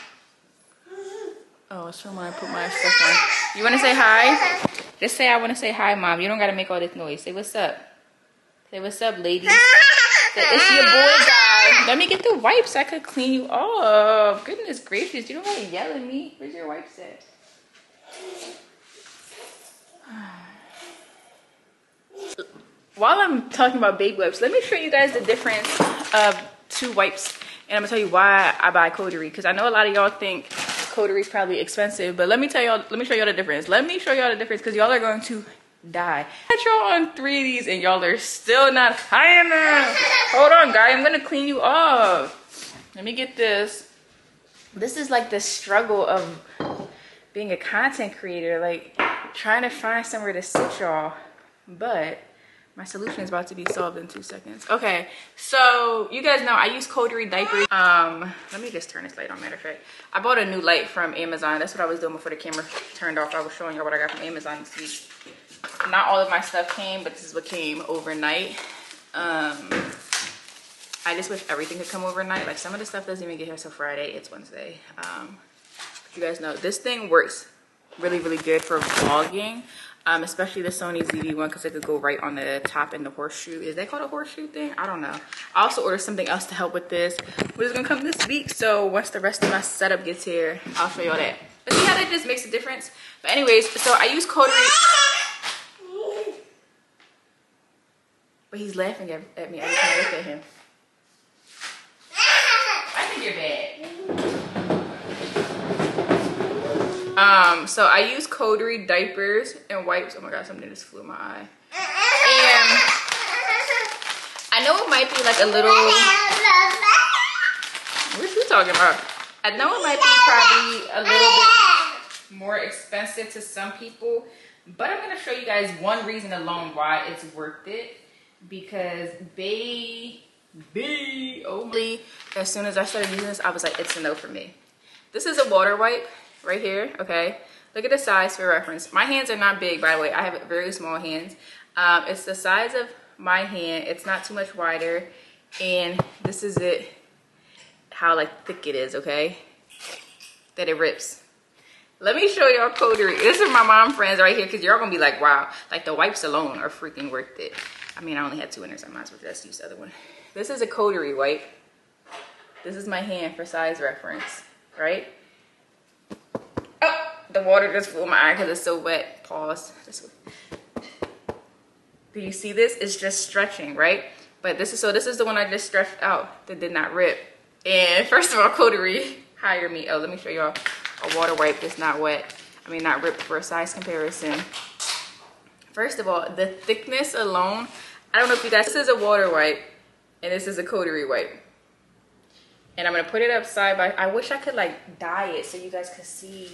Oh, it's from when I put my stuff on. You want to say hi? Just say I want to say hi, mom. You don't got to make all this noise. Say what's up. Say what's up, lady. Say, it's your boy, guy. Let me get the wipes. so I could clean you off. Goodness gracious. You don't want to yell at me. Where's your wipes at? while I'm talking about baby wipes, let me show you guys the difference of two wipes. And I'm gonna tell you why I buy Coterie. Because I know a lot of y'all think Coterie is probably expensive, but let me tell y'all, let me show y'all the difference. Let me show y'all the difference because y'all are going to die. I y'all on three of these and y'all are still not high enough. Hold on, guy, I'm gonna clean you off. Let me get this. This is like the struggle of being a content creator, like trying to find somewhere to sit y'all. But My solution is about to be solved in two seconds. Okay, so you guys know I use Coterie diapers. Um, let me just turn this light on, matter of fact. I bought a new light from Amazon. That's what I was doing before the camera turned off. I was showing y'all what I got from Amazon this week. Not all of my stuff came, but this is what came overnight. Um, I just wish everything could come overnight. Like some of the stuff doesn't even get here till Friday. It's Wednesday. Um, you guys know this thing works really, really good for vlogging. Um, especially the Sony ZV-1 because it could go right on the top in the horseshoe. Is that called a horseshoe thing? I don't know. I also ordered something else to help with this, which is gonna come this week. So once the rest of my setup gets here, I'll show y'all that. But see how that just makes a difference? But anyways, so I use Coterie. But he's laughing at me every time I look at him. I think you're bad. Um, so I use Coterie diapers and wipes. Oh my god, something just flew my eye. And I know it might be like a little. What you talking about? I know it might be probably a little bit more expensive to some people, but I'm gonna show you guys one reason alone why it's worth it. Because baby, only as soon as I started using this, I was like, it's a no for me. This is a water wipe right here, okay? Look at the size for reference. My hands are not big, by the way. I have very small hands. Um, it's the size of my hand. It's not too much wider. And this is it, how like thick it is, okay? That it rips. Let me show y'all Coterie. This is my mom friends right here because y'all gonna be like, wow, like the wipes alone are freaking worth it. I mean, I only had two in there, I might as well just use the other one. This is a Coterie wipe. This is my hand for size reference, right? Oh, the water just flew in my eye because it's so wet. Pause. Do you see this? It's just stretching, right? But this is, so this is the one I just stretched out that did not rip. And first of all, Coterie hired me. Oh, let me show y'all a water wipe that's not wet. I mean, not ripped for a size comparison. First of all, the thickness alone, I don't know if you guys, this is a water wipe and this is a Coterie wipe. And I'm gonna put it upside by, I wish I could like dye it so you guys could see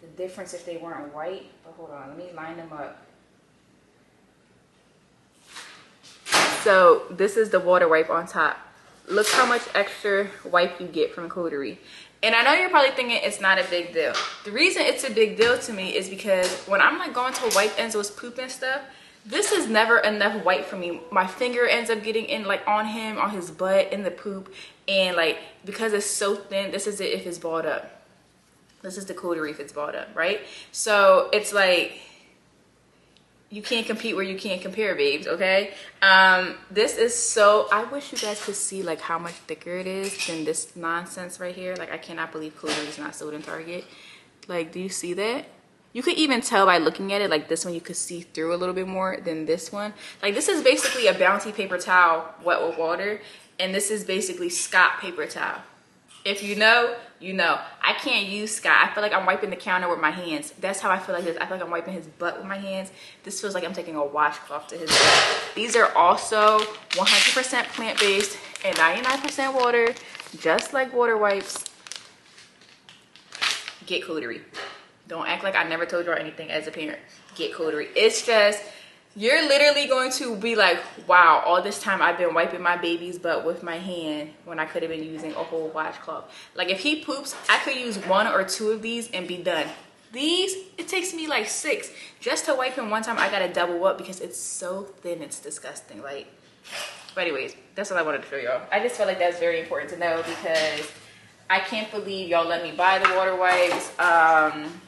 the difference if they weren't white. But hold on, let me line them up. So this is the water wipe on top. Look how much extra wipe you get from Coterie. And I know you're probably thinking it's not a big deal. The reason it's a big deal to me is because when I'm like going to wipe Enzo's poop and stuff, this is never enough white for me. My finger ends up getting in like on him, on his butt, in the poop. And like, because it's so thin, this is it if it's balled up. This is the Coterie if it's balled up, right? So it's like, you can't compete where you can't compare, babes, okay? Um, this is so, I wish you guys could see like how much thicker it is than this nonsense right here. Like I cannot believe Coterie is not sold in Target. Like, do you see that? You could even tell by looking at it, like this one you could see through a little bit more than this one. Like this is basically a Bounty paper towel wet with water. And this is basically Scott paper towel. If you know, you know. I can't use Scott. I feel like I'm wiping the counter with my hands. That's how I feel like this. I feel like I'm wiping his butt with my hands. This feels like I'm taking a washcloth to his butt. These are also 100% plant-based and 99% water, just like water wipes. Get Coterie. Don't act like I never told y'all anything as a parent. Get Coterie. It's just, you're literally going to be like, wow, all this time I've been wiping my baby's butt with my hand when I could have been using a whole washcloth. Like if he poops, I could use one or two of these and be done. These, it takes me like six. Just to wipe him one time, I gotta double up because it's so thin, it's disgusting. Like, but anyways, that's what I wanted to show y'all. I just felt like that's very important to know because I can't believe y'all let me buy the water wipes. Um,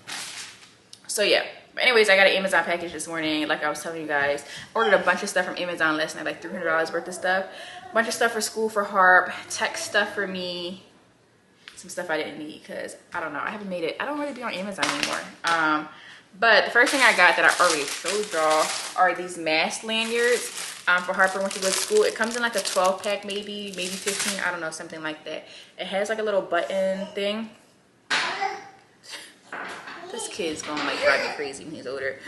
so yeah. Anyways, I got an Amazon package this morning. Like I was telling you guys, ordered a bunch of stuff from Amazon last night, like $300 worth of stuff. A bunch of stuff for school for Harp, tech stuff for me, some stuff I didn't need because I don't know. I haven't made it. I don't really be on Amazon anymore. Um, but the first thing I got that I already showed y'all are these mask lanyards um, for Harper when she goes to school. It comes in like a 12 pack, maybe, maybe 15. I don't know, something like that. It has like a little button thing. This kid's gonna like drive me crazy when he's older.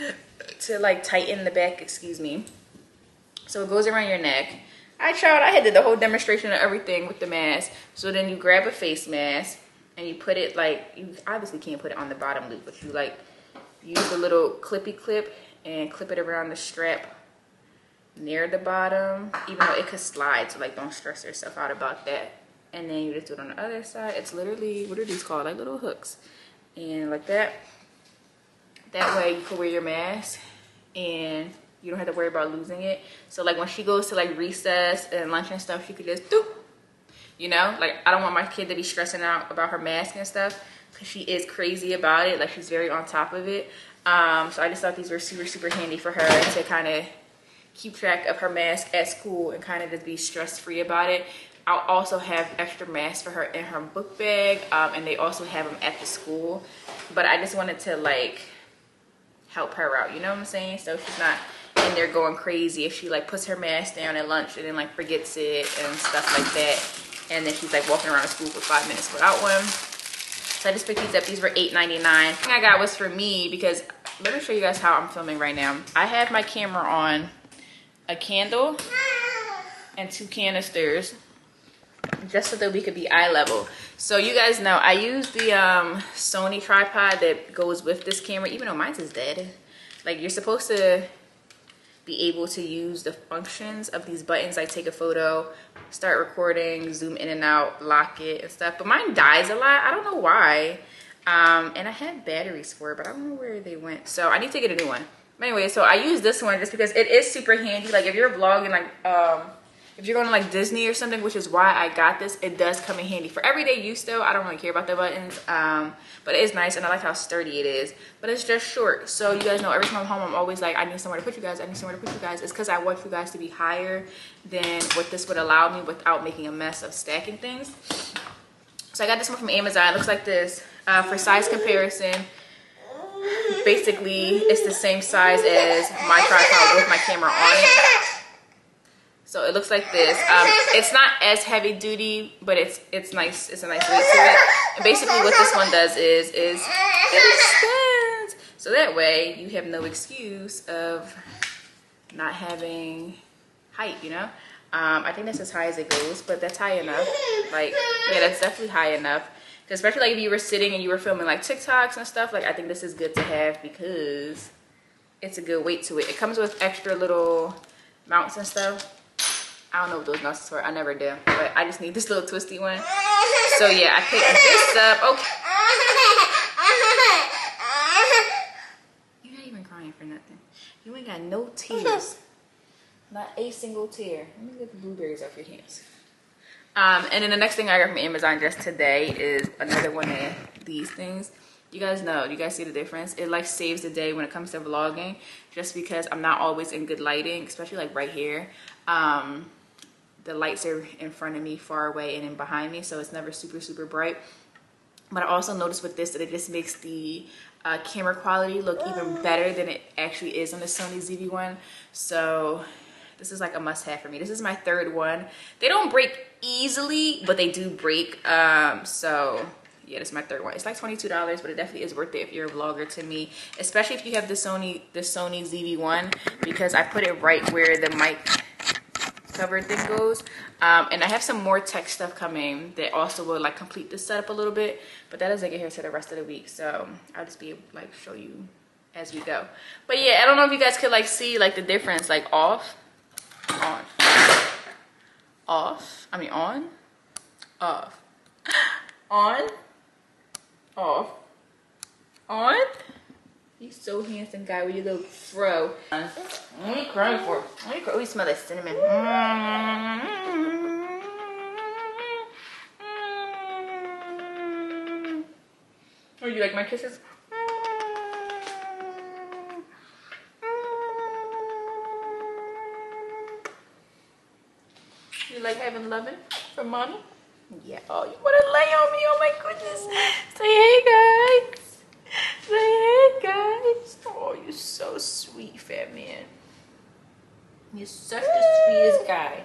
To like tighten the back, excuse me. So it goes around your neck. I tried, I had did the whole demonstration of everything with the mask. So then you grab a face mask and you put it like, you obviously can't put it on the bottom loop, but you like use a little clippy clip and clip it around the strap near the bottom, even though it could slide. So like, don't stress yourself out about that. And then you just do it on the other side. It's literally what are these called? Like little hooks, and like that. That way you can wear your mask and you don't have to worry about losing it. So like when she goes to like recess and lunch and stuff, she could just doop. You know, like I don't want my kid to be stressing out about her mask and stuff because she is crazy about it. Like she's very on top of it. Um, so I just thought these were super, super handy for her to kind of keep track of her mask at school and kind of just be stress free about it. I'll also have extra masks for her in her book bag, um, and they also have them at the school. But I just wanted to like help her out, you know what I'm saying? So she's not in there going crazy if she like puts her mask down at lunch and then like forgets it and stuff like that. And then she's like walking around school for five minutes without one. So I just picked these up. These were $8.99. The thing I got was for me because let me show you guys how I'm filming right now. I have my camera on a candle and two canisters just so that we could be eye level. So you guys know I use the um, Sony tripod that goes with this camera, even though mine's is dead. Like you're supposed to be able to use the functions of these buttons like take a photo, start recording, zoom in and out, lock it and stuff. But mine dies a lot. I don't know why. Um, and I had batteries for it, but I don't know where they went. So I need to get a new one. But anyway, so I use this one just because it is super handy. Like if you're vlogging like um if you're going to like Disney or something, which is why I got this, it does come in handy. For everyday use though, I don't really care about the buttons. Um, but it is nice and I like how sturdy it is. But it's just short. So you guys know every time I'm home, I'm always like, I need somewhere to put you guys. I need somewhere to put you guys. It's because I want you guys to be higher than what this would allow me without making a mess of stacking things. So I got this one from Amazon. It looks like this. Uh, for size comparison, basically it's the same size as my tripod with my camera on it. So it looks like this. Um, it's not as heavy duty, but it's it's nice. It's a nice weight to it. And basically, what this one does is is it extends. So that way, you have no excuse of not having height. You know. Um, I think that's as high as it goes, but that's high enough. Like, yeah, that's definitely high enough. 'Cause especially like if you were sitting and you were filming like TikToks and stuff, like I think this is good to have because it's a good weight to it. It comes with extra little mounts and stuff. I don't know what those nuts were. I never do. But I just need this little twisty one. So yeah, I picked this up. Okay. You're not even crying for nothing. You ain't got no tears. Not a single tear. Let me get the blueberries off your hands. Um, and then the next thing I got from Amazon just today is another one of these things. You guys know, you guys see the difference? It like saves the day when it comes to vlogging just because I'm not always in good lighting, especially like right here. Um, the lights are in front of me, far away, and then behind me, so it's never super, super bright. But I also noticed with this that it just makes the uh, camera quality look even better than it actually is on the Sony ZV-1. So this is like a must-have for me. This is my third one. They don't break easily, but they do break. Um, so yeah, this is my third one. It's like $22, but it definitely is worth it if you're a vlogger to me, especially if you have the Sony the Sony ZV-1 because I put it right where the mic cover thing goes. Um, and I have some more tech stuff coming that also will like complete this setup a little bit, but that doesn't get here to the rest of the week. So I'll just be able to like show you as we go. But yeah, I don't know if you guys could like see like the difference, like off, on, off, I mean on, off, on, off, on. He's so handsome, guy. With your little fro. What are you crying for? What are you crying? Oh, you smell that cinnamon. Oh, you like my kisses? You like having loving from mommy? Yeah. Oh, you want to lay on me? Oh my goodness. Say hey, guys. Say hey, guys. Oh, you're so sweet, fat man. You're such the sweetest guy.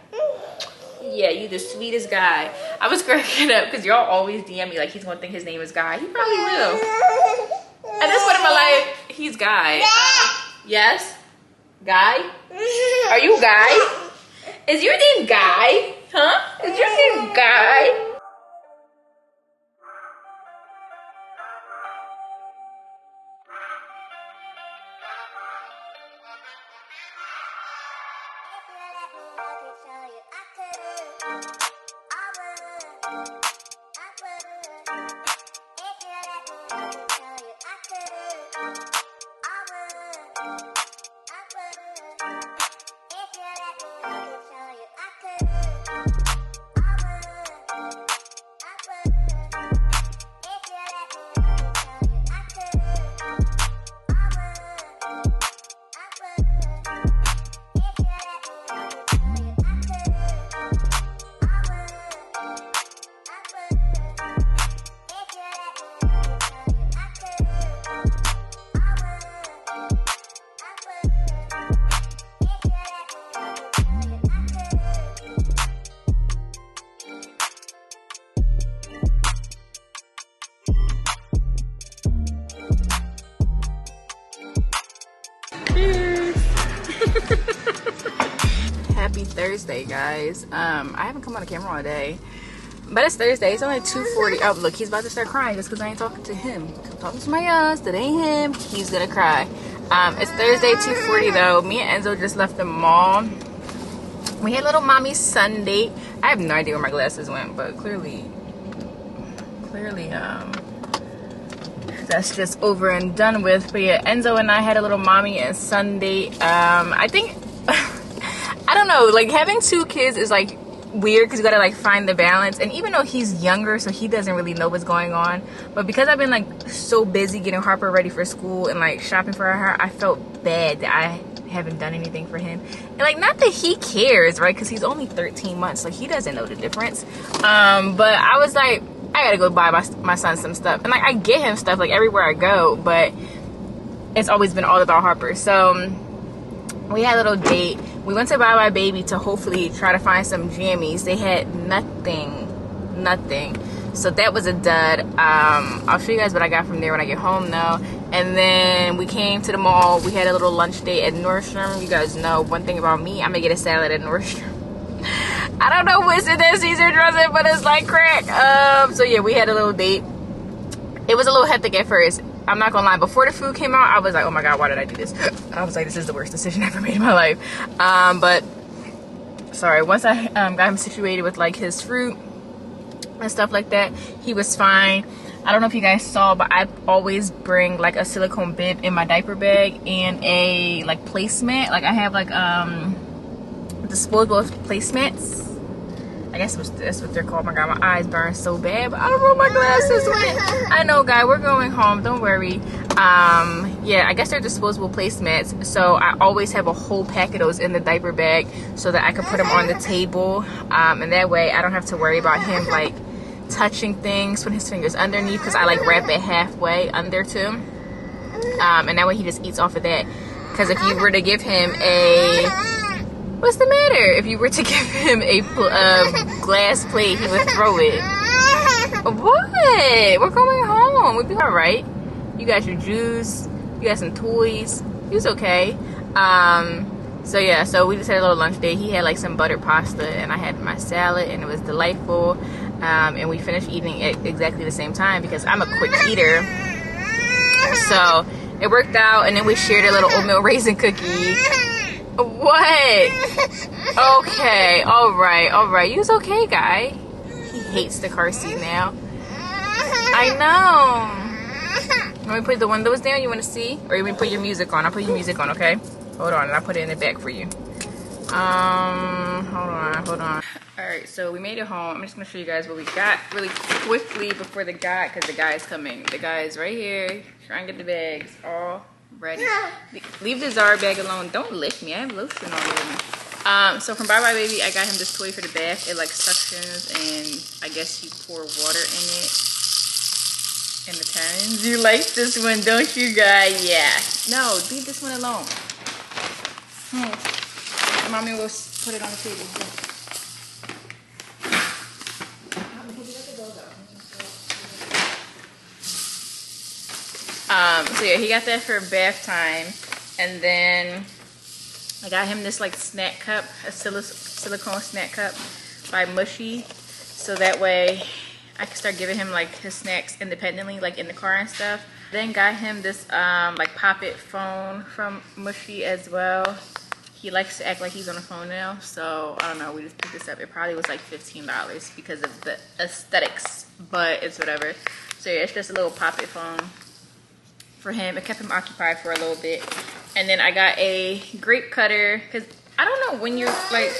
Yeah, you the sweetest guy. I was cracking up because y'all always DM me like he's gonna think his name is Guy. He probably will. At this point in my life, he's Guy. Uh, yes? Guy? Are you Guy? Is your name Guy? Huh? Is your name Guy? Thursday, guys. Um, I haven't come on the camera all day. But it's Thursday. It's only 2.40. Oh, look, he's about to start crying just because I ain't talking to him. I'm talking to somebody else that ain't him. He's gonna cry. Um, it's Thursday, 2.40 though. Me and Enzo just left the mall. We had a little mommy Sunday. I have no idea where my glasses went, but clearly, clearly, um, that's just over and done with. But yeah, Enzo and I had a little mommy and Sunday. Um, I think, don't know, like having two kids is like weird because you gotta like find the balance. And even though he's younger, so he doesn't really know what's going on. But because I've been like so busy getting Harper ready for school and like shopping for her, I felt bad that I haven't done anything for him. And like, not that he cares, right? Because he's only 13 months, so he doesn't know the difference. Um, but I was like, I gotta go buy my, my son some stuff. And like, I get him stuff like everywhere I go, but it's always been all about Harper. So um, we had a little date. We went to Buy My Baby to hopefully try to find some jammies. They had nothing, nothing. So that was a dud. Um, I'll show you guys what I got from there when I get home though. And then we came to the mall. We had a little lunch date at Nordstrom. You guys know one thing about me, I'm gonna get a salad at Nordstrom. I don't know what's in that Caesar dressing, but it's like crack. Um, so yeah, we had a little date. It was a little hectic at first. I'm not gonna lie. Before the food came out, I was like, oh my god, why did I do this? I was like, this is the worst decision I ever made in my life. Um, but sorry. Once I um, got him situated with like his fruit and stuff like that, he was fine. I don't know if you guys saw, but I always bring like a silicone bib in my diaper bag and a like placement. Like I have like um disposable placemats. I guess that's what- they're called. my God, my eyes burn so bad. But I don't where my glasses went. I know, guy. We're going home. Don't worry. Um, yeah, I guess they're disposable placemats. So I always have a whole pack of those in the diaper bag so that I can put them on the table. Um, and that way I don't have to worry about him like touching things, putting his fingers underneath because I like wrap it halfway under too. Um, and that way he just eats off of that. Because if you were to give him a What's the matter? If you were to give him a uh, glass plate, he would throw it. What? We're going home. We'll be all right. You got your juice. You got some toys. He was okay. Um, so yeah, so we just had a little lunch day. He had like some buttered pasta, and I had my salad, and it was delightful. Um, and we finished eating at exactly the same time because I'm a quick eater. So it worked out, and then we shared a little oatmeal raisin cookie. What? Okay, all right, all right. You was okay, guy. He hates the car seat now. I know. Let me put the windows down. You want to see, or you want to put your music on? I'll put your music on, okay? Hold on, and I'll put it in the back for you. Um, hold on, hold on. All right, so we made it home. I'm just gonna show you guys what we got really quickly before the guy, because the guy is coming. The guy is right here, trying to get the bags all ready. Leave the Zara bag alone. Don't lick me. I have lotion all over me. Um, so from Buy Buy Baby, I got him this toy for the bath. It like suctions, and I guess you pour water in it. And the turns. You like this one, don't you, guy? Yeah. No, leave this one alone. Hmm. Mommy will put it on the table. Um, so yeah, he got that for bath time, and then I got him this like snack cup, a sil- silicone snack cup by Mushie, so that way I can start giving him like his snacks independently, like in the car and stuff. Then got him this um, like pop it phone from Mushie as well. He likes to act like he's on the phone now, so I don't know. We just picked this up. It probably was like fifteen dollars because of the aesthetics, but it's whatever. So yeah, it's just a little pop it phone for him. It kept him occupied for a little bit. And then I got a grape cutter because I don't know when you're like,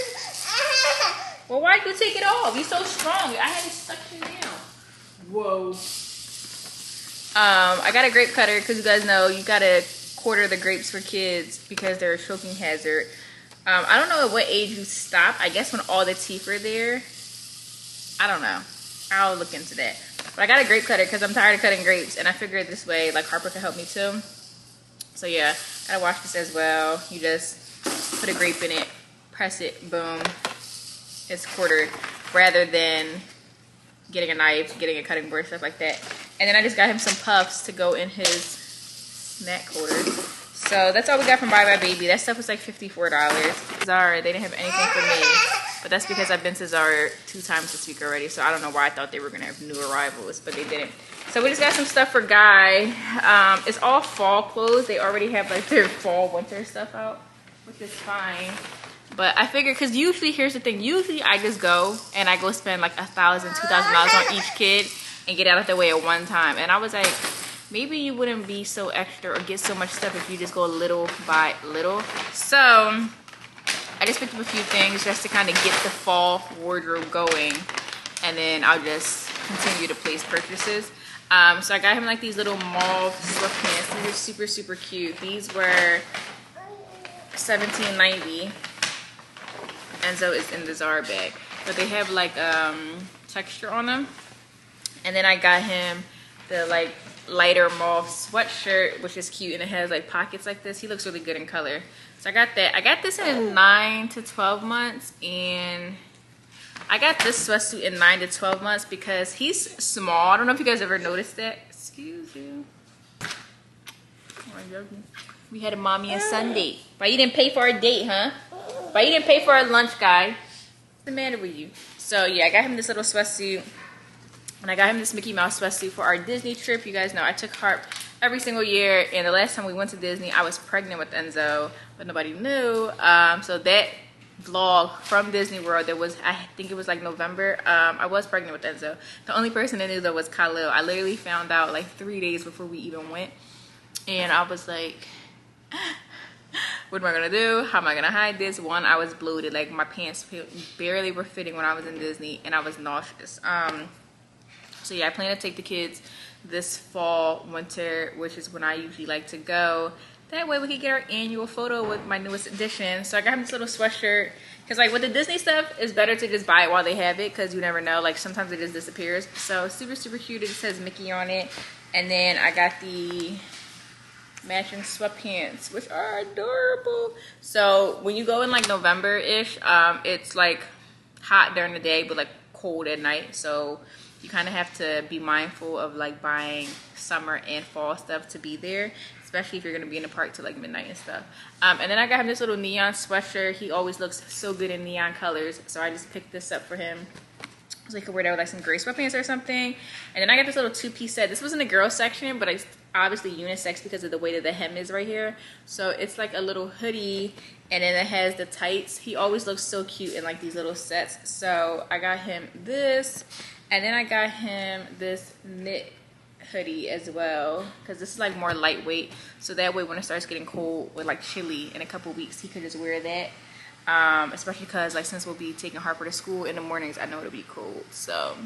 well, why'd you take it off? You're so strong. I had it suction down. Whoa. Um, I got a grape cutter because you guys know you gotta quarter the grapes for kids because they're a choking hazard. Um, I don't know at what age you stop. I guess when all the teeth are there. I don't know. I'll look into that. But I got a grape cutter because I'm tired of cutting grapes, and I figured this way, like Harper could help me too. So yeah, gotta wash this as well. You just put a grape in it, press it, boom, it's quartered, rather than getting a knife, getting a cutting board, stuff like that. And then I just got him some puffs to go in his snack holder. So that's all we got from Buy Buy Baby. That stuff was like $54. Zara, they didn't have anything for me. But that's because I've been to Zara two times this week already. So I don't know why I thought they were going to have new arrivals, but they didn't. So we just got some stuff for Guy. Um, it's all fall clothes. They already have like their fall winter stuff out, which is fine. But I figured, because usually, here's the thing. Usually I just go and I go spend like a thousand, two thousand dollars on each kid and get out of the way at one time. And I was like, maybe you wouldn't be so extra or get so much stuff if you just go little by little. So I just picked up a few things just to kind of get the fall wardrobe going. And then I'll just continue to place purchases. Um, so I got him like these little mauve sweatpants. These are super, super cute. These were $17.90. Enzo is in the Zara bag. But they have like um, texture on them. And then I got him the like lighter mauve sweatshirt, which is cute and it has like pockets like this. He looks really good in color. So I got that. I got this in nine to 12 months and I got this sweatsuit in nine to 12 months because he's small. I don't know if you guys ever noticed that. Excuse you. Oh, we had a mommy and son date. Why you didn't pay for our date, huh? Why you didn't pay for our lunch, guy? What's the matter with you? So yeah, I got him this little sweatsuit. And I got him this Mickey Mouse sweatsuit for our Disney trip. You guys know I took Harp every single year. And the last time we went to Disney, I was pregnant with Enzo, but nobody knew. Um, so that vlog from Disney World, that was, I think it was like November, um, I was pregnant with Enzo. The only person that knew though was Khalil. I literally found out like three days before we even went. And I was like, what am I gonna do? How am I gonna hide this? One, I was bloated, like my pants barely were fitting when I was in Disney, and I was nauseous. Um, so yeah, I plan to take the kids this fall, winter, which is when I usually like to go. That way we can get our annual photo with my newest addition. So I got him this little sweatshirt. Cause like with the Disney stuff, it's better to just buy it while they have it, cause you never know. Like sometimes it just disappears. So super super cute. It says Mickey on it, and then I got the matching sweatpants, which are adorable. So when you go in like November-ish, um, it's like hot during the day, but like cold at night. So you kind of have to be mindful of like buying summer and fall stuff to be there, especially if you're gonna be in the park till like midnight and stuff. Um, and then I got him this little neon sweatshirt. He always looks so good in neon colors, so I just picked this up for him. So he could wear that with like some gray sweatpants or something. And then I got this little two-piece set. This was in the girls section, but it's obviously unisex because of the way that the hem is right here. So it's like a little hoodie, and then it has the tights. He always looks so cute in like these little sets. So I got him this, and then I got him this knit hoodie as well because this is like more lightweight. So that way when it starts getting cold or like chilly in a couple weeks, he could just wear that. Um, especially because like since we'll be taking Harper to school in the mornings, I know it'll be cold. So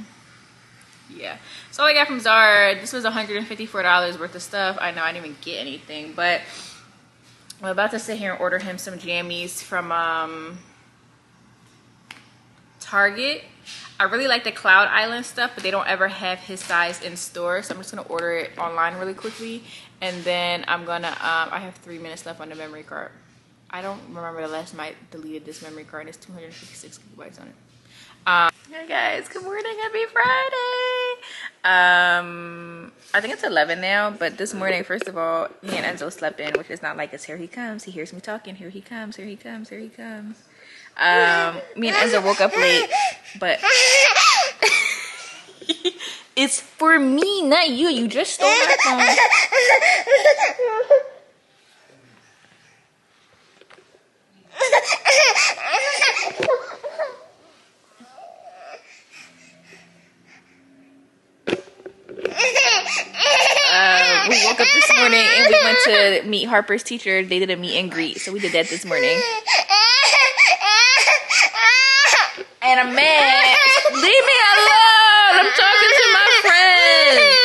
yeah. So I got from Zara. This was $154 worth of stuff. I know I didn't even get anything, but I'm about to sit here and order him some jammies from um, Target. I really like the Cloud Island stuff, but they don't ever have his size in store. So I'm just gonna order it online really quickly. And then I'm gonna, um, I have three minutes left on the memory card. I don't remember the last time I deleted this memory card. It's 256 gigabytes on it. Um, hey guys, good morning, happy Friday. Um, I think it's 11 now, but this morning, first of all, me and Enzo slept in, which is not like us. Here he comes. He hears me talking. Here he comes. Here he comes. Here he comes. Um, me and Enzo woke up late, but it's for me, not you. You just stole my phone. Uh, we woke up this morning and we went to meet Harper's teacher. They did a meet and greet, so we did that this morning. And I'm mad. Leave me alone. I'm talking to my friend.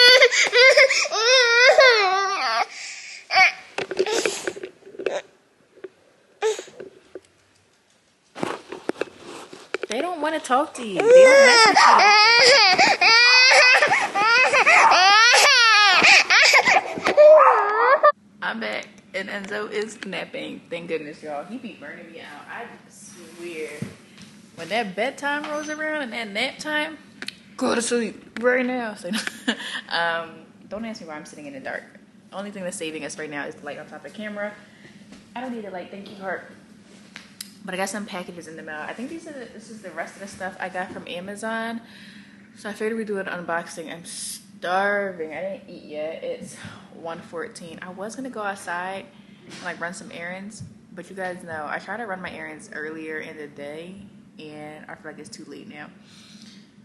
They don't want to talk to you. They don't mess with you. I'm back, and Enzo is napping. Thank goodness, y'all. He be burning me out. I swear. When that bedtime rolls around and that nap time, go to sleep right now. So, um, don't ask me why I'm sitting in the dark. Only thing that's saving us right now is the light on top of the camera. I don't need a light, thank you, heart. But I got some packages in the mail. I think these are the, this is the rest of the stuff I got from Amazon. So I figured we'd do an unboxing. I'm starving. I didn't eat yet. It's 1:14. I was gonna go outside and like run some errands, but you guys know I try to run my errands earlier in the day, and I feel like it's too late now.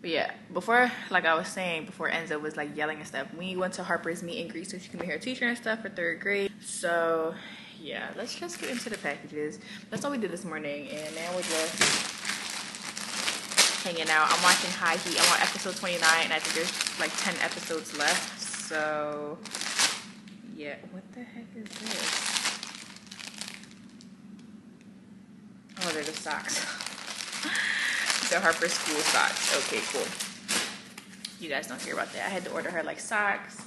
But yeah, before, like I was saying, before Enzo was like yelling and stuff, we went to Harper's meet and greet so she can be her teacher and stuff for third grade. So yeah, let's just get into the packages. That's all we did this morning, and now we're just hanging out. I'm watching High Heat. I'm on episode 29, and I think there's like 10 episodes left. So yeah, what the heck is this? Oh, they're the socks. the Harper School socks. Okay, cool. You guys don't hear about that. I had to order her like socks,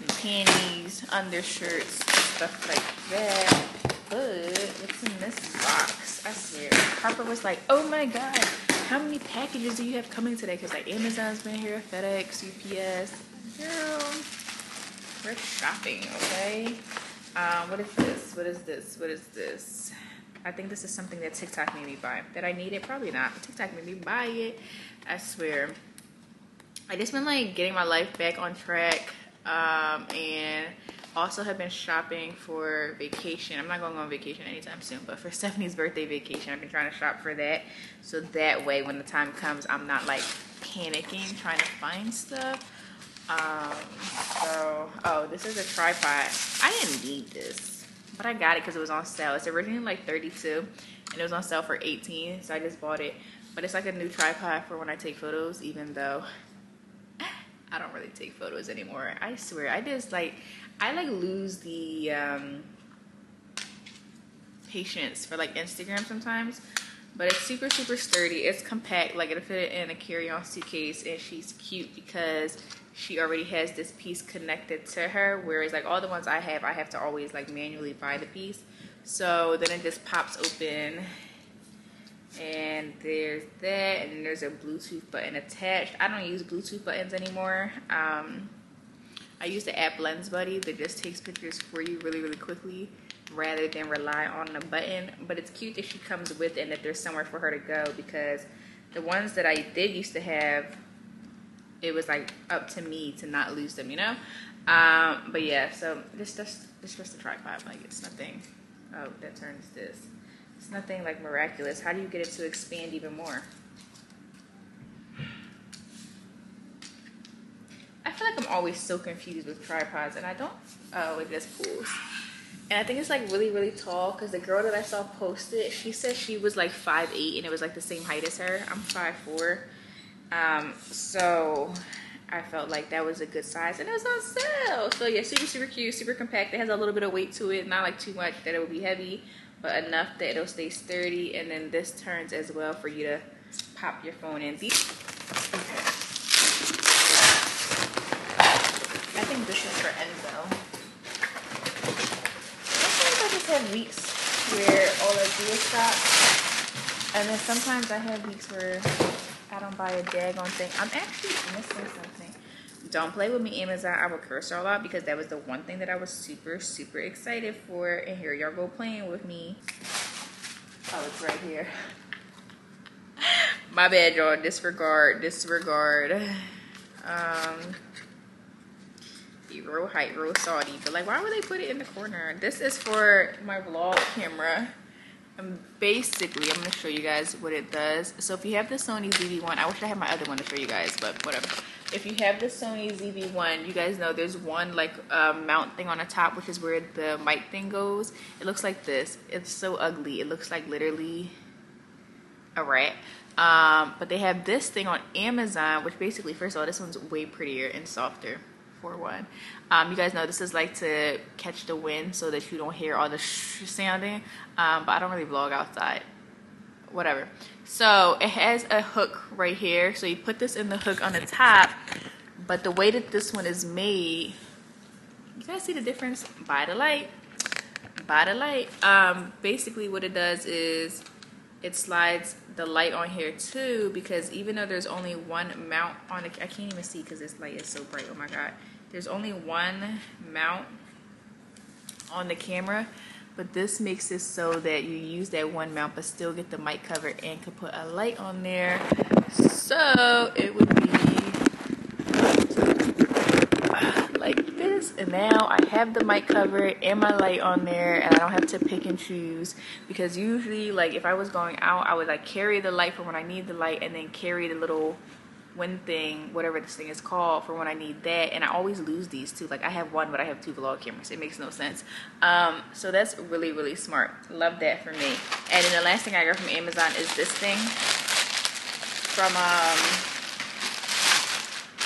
and panties, undershirts, stuff like that. But what's in this box? I swear. Harper was like, "Oh my god, how many packages do you have coming today?" Because like Amazon's been here, FedEx, UPS. Girl, we're shopping, okay? Um, what is this? What is this? What is this? I think this is something that TikTok made me buy. That I need it? Probably not. TikTok made me buy it. I swear. I just been like getting my life back on track. Um, and also have been shopping for vacation. I'm not going on vacation anytime soon, but for Stephanie's birthday vacation, I've been trying to shop for that. So that way, when the time comes, I'm not like panicking trying to find stuff. Um, so, oh, this is a tripod. I didn't need this, but I got it because it was on sale. It's originally like 32 and it was on sale for 18, so I just bought it. But it's like a new tripod for when I take photos, even though I don't really take photos anymore. I swear, I just like, I like lose the um, patience for like Instagram sometimes. But it's super, super sturdy. It's compact. Like it'll fit in a carry-on suitcase, and she's cute because she already has this piece connected to her. Whereas like all the ones I have, I have to always like manually buy the piece. So then it just pops open, and there's that, and there's a Bluetooth button attached. I don't use Bluetooth buttons anymore. Um, I use the app Lens Buddy that just takes pictures for you really, really quickly rather than rely on the button. But it's cute that she comes with and that there's somewhere for her to go because the ones that I did used to have, it was like up to me to not lose them, you know? Um, but yeah, so this just it's just a tripod, like it's nothing. Oh, that turns this. It's nothing like miraculous. How do you get it to expand even more? I feel like I'm always so confused with tripods, and I don't. Oh, it just pulls. And I think it's like really, really tall because the girl that I saw posted, she said she was like 5'8 and it was like the same height as her. I'm 5'4. Um, so I felt like that was a good size and it was on sale. So yeah, super, super cute, super compact. It has a little bit of weight to it, not like too much that it will be heavy, but enough that it'll stay sturdy. And then this turns as well for you to pop your phone in. These, I think this is for Enzo. Sometimes I just have weeks where all I do is shop. And then sometimes I have weeks where don't buy a daggone thing. I'm actually missing something. Don't play with me, Amazon. I will curse y'all out because that was the one thing that I was super, super excited for. And here y'all go playing with me. Oh, it's right here. My bad, y'all. Disregard, disregard. Um, be real hype, real salty. But like, why would they put it in the corner? This is for my vlog camera. And basically, I'm gonna show you guys what it does. So if you have the Sony ZV-1, I wish I had my other one to show you guys, but whatever. If you have the Sony ZV-1, you guys know there's one like uh, mount thing on the top, which is where the mic thing goes. It looks like this. It's so ugly. It looks like literally a rat. Um, but they have this thing on Amazon, which basically, first of all, this one's way prettier and softer for one. Um, you guys know this is like to catch the wind so that you don't hear all the sh sounding. Um, but I don't really vlog outside. Whatever. So it has a hook right here. So you put this in the hook on the top. But the way that this one is made, you guys see the difference? By the light. By the light. Um, basically what it does is it slides the light on here too because even though there's only one mount on it, I can't even see because this light is so bright. Oh my god. There's only one mount on the camera. But this makes it so that you use that one mount but still get the mic cover and can put a light on there. So it would be like this and now I have the mic cover and my light on there and I don't have to pick and choose because usually like if I was going out I would like carry the light for when I need the light and then carry the little wind thing whatever this thing is called for when I need that and I always lose these two like I have one but I have two vlog cameras it makes no sense um, so that's really really smart love that for me and then the last thing I got from Amazon is this thing from um,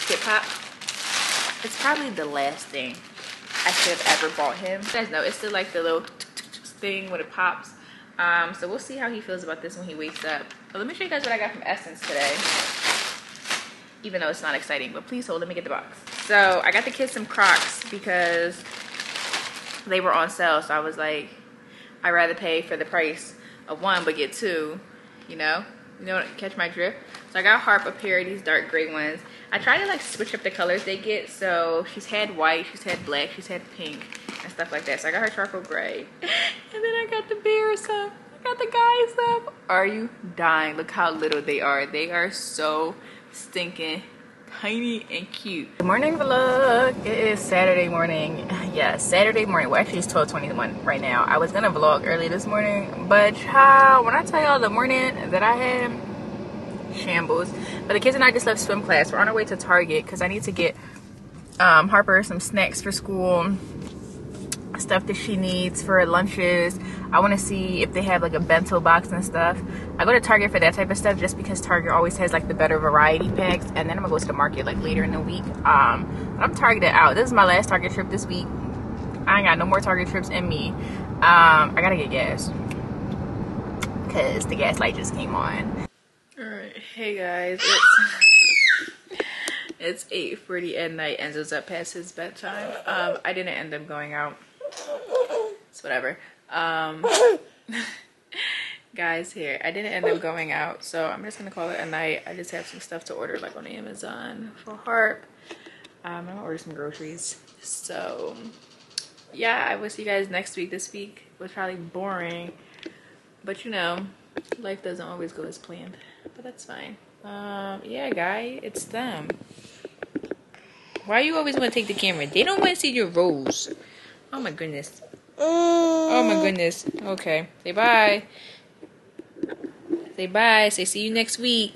Kit it's probably the last thing I should have ever bought him. You guys know it's still like the little thing when it pops. Um, so we'll see how he feels about this when he wakes up. But let me show you guys what I got from Essence today. Even though it's not exciting, but please hold, let me get the box. So I got the kids some Crocs because they were on sale. So I was like, I'd rather pay for the price of one but get two, you know? You know, catch my drift? So I got Harp a pair of these dark gray ones. I try to like switch up the colors they get. So she's had white, she's had black, she's had pink and stuff like that. So I got her charcoal gray. And then I got the bears up. I got the guys up. Are you dying? Look how little they are. They are so stinking tiny and cute. Good morning vlog. It is Saturday morning. Yeah, Saturday morning. Well, actually it's 12:21 right now. I was gonna vlog early this morning, but child, when I tell y'all the morning that I had shambles. But the kids and I just left swim class. We're on our way to Target because I need to get um, Harper some snacks for school, stuff that she needs for lunches. I want to see if they have like a bento box and stuff. I go to Target for that type of stuff just because Target always has like the better variety packs. And then I'm gonna go to the market like later in the week. Um, I'm targeted out. This is my last Target trip this week. I ain't got no more Target trips in me. Um, I gotta get gas because the gas light just came on. Alright, hey guys, it's it's 8:40 at night it's up past his bedtime. Um, I didn't end up going out. It's whatever. Um, guys, here I didn't end up going out, so I'm just gonna call it a night. I just have some stuff to order, like on Amazon for Harp. Um, I'm gonna order some groceries. So yeah, I will see you guys next week. This week was probably boring, but you know, life doesn't always go as planned. But that's fine. Um, yeah, guy, it's them. Why you always want to take the camera? They don't want to see your rolls. Oh my goodness. Mm. Oh my goodness. Okay. Say bye. Say bye. Say see you next week.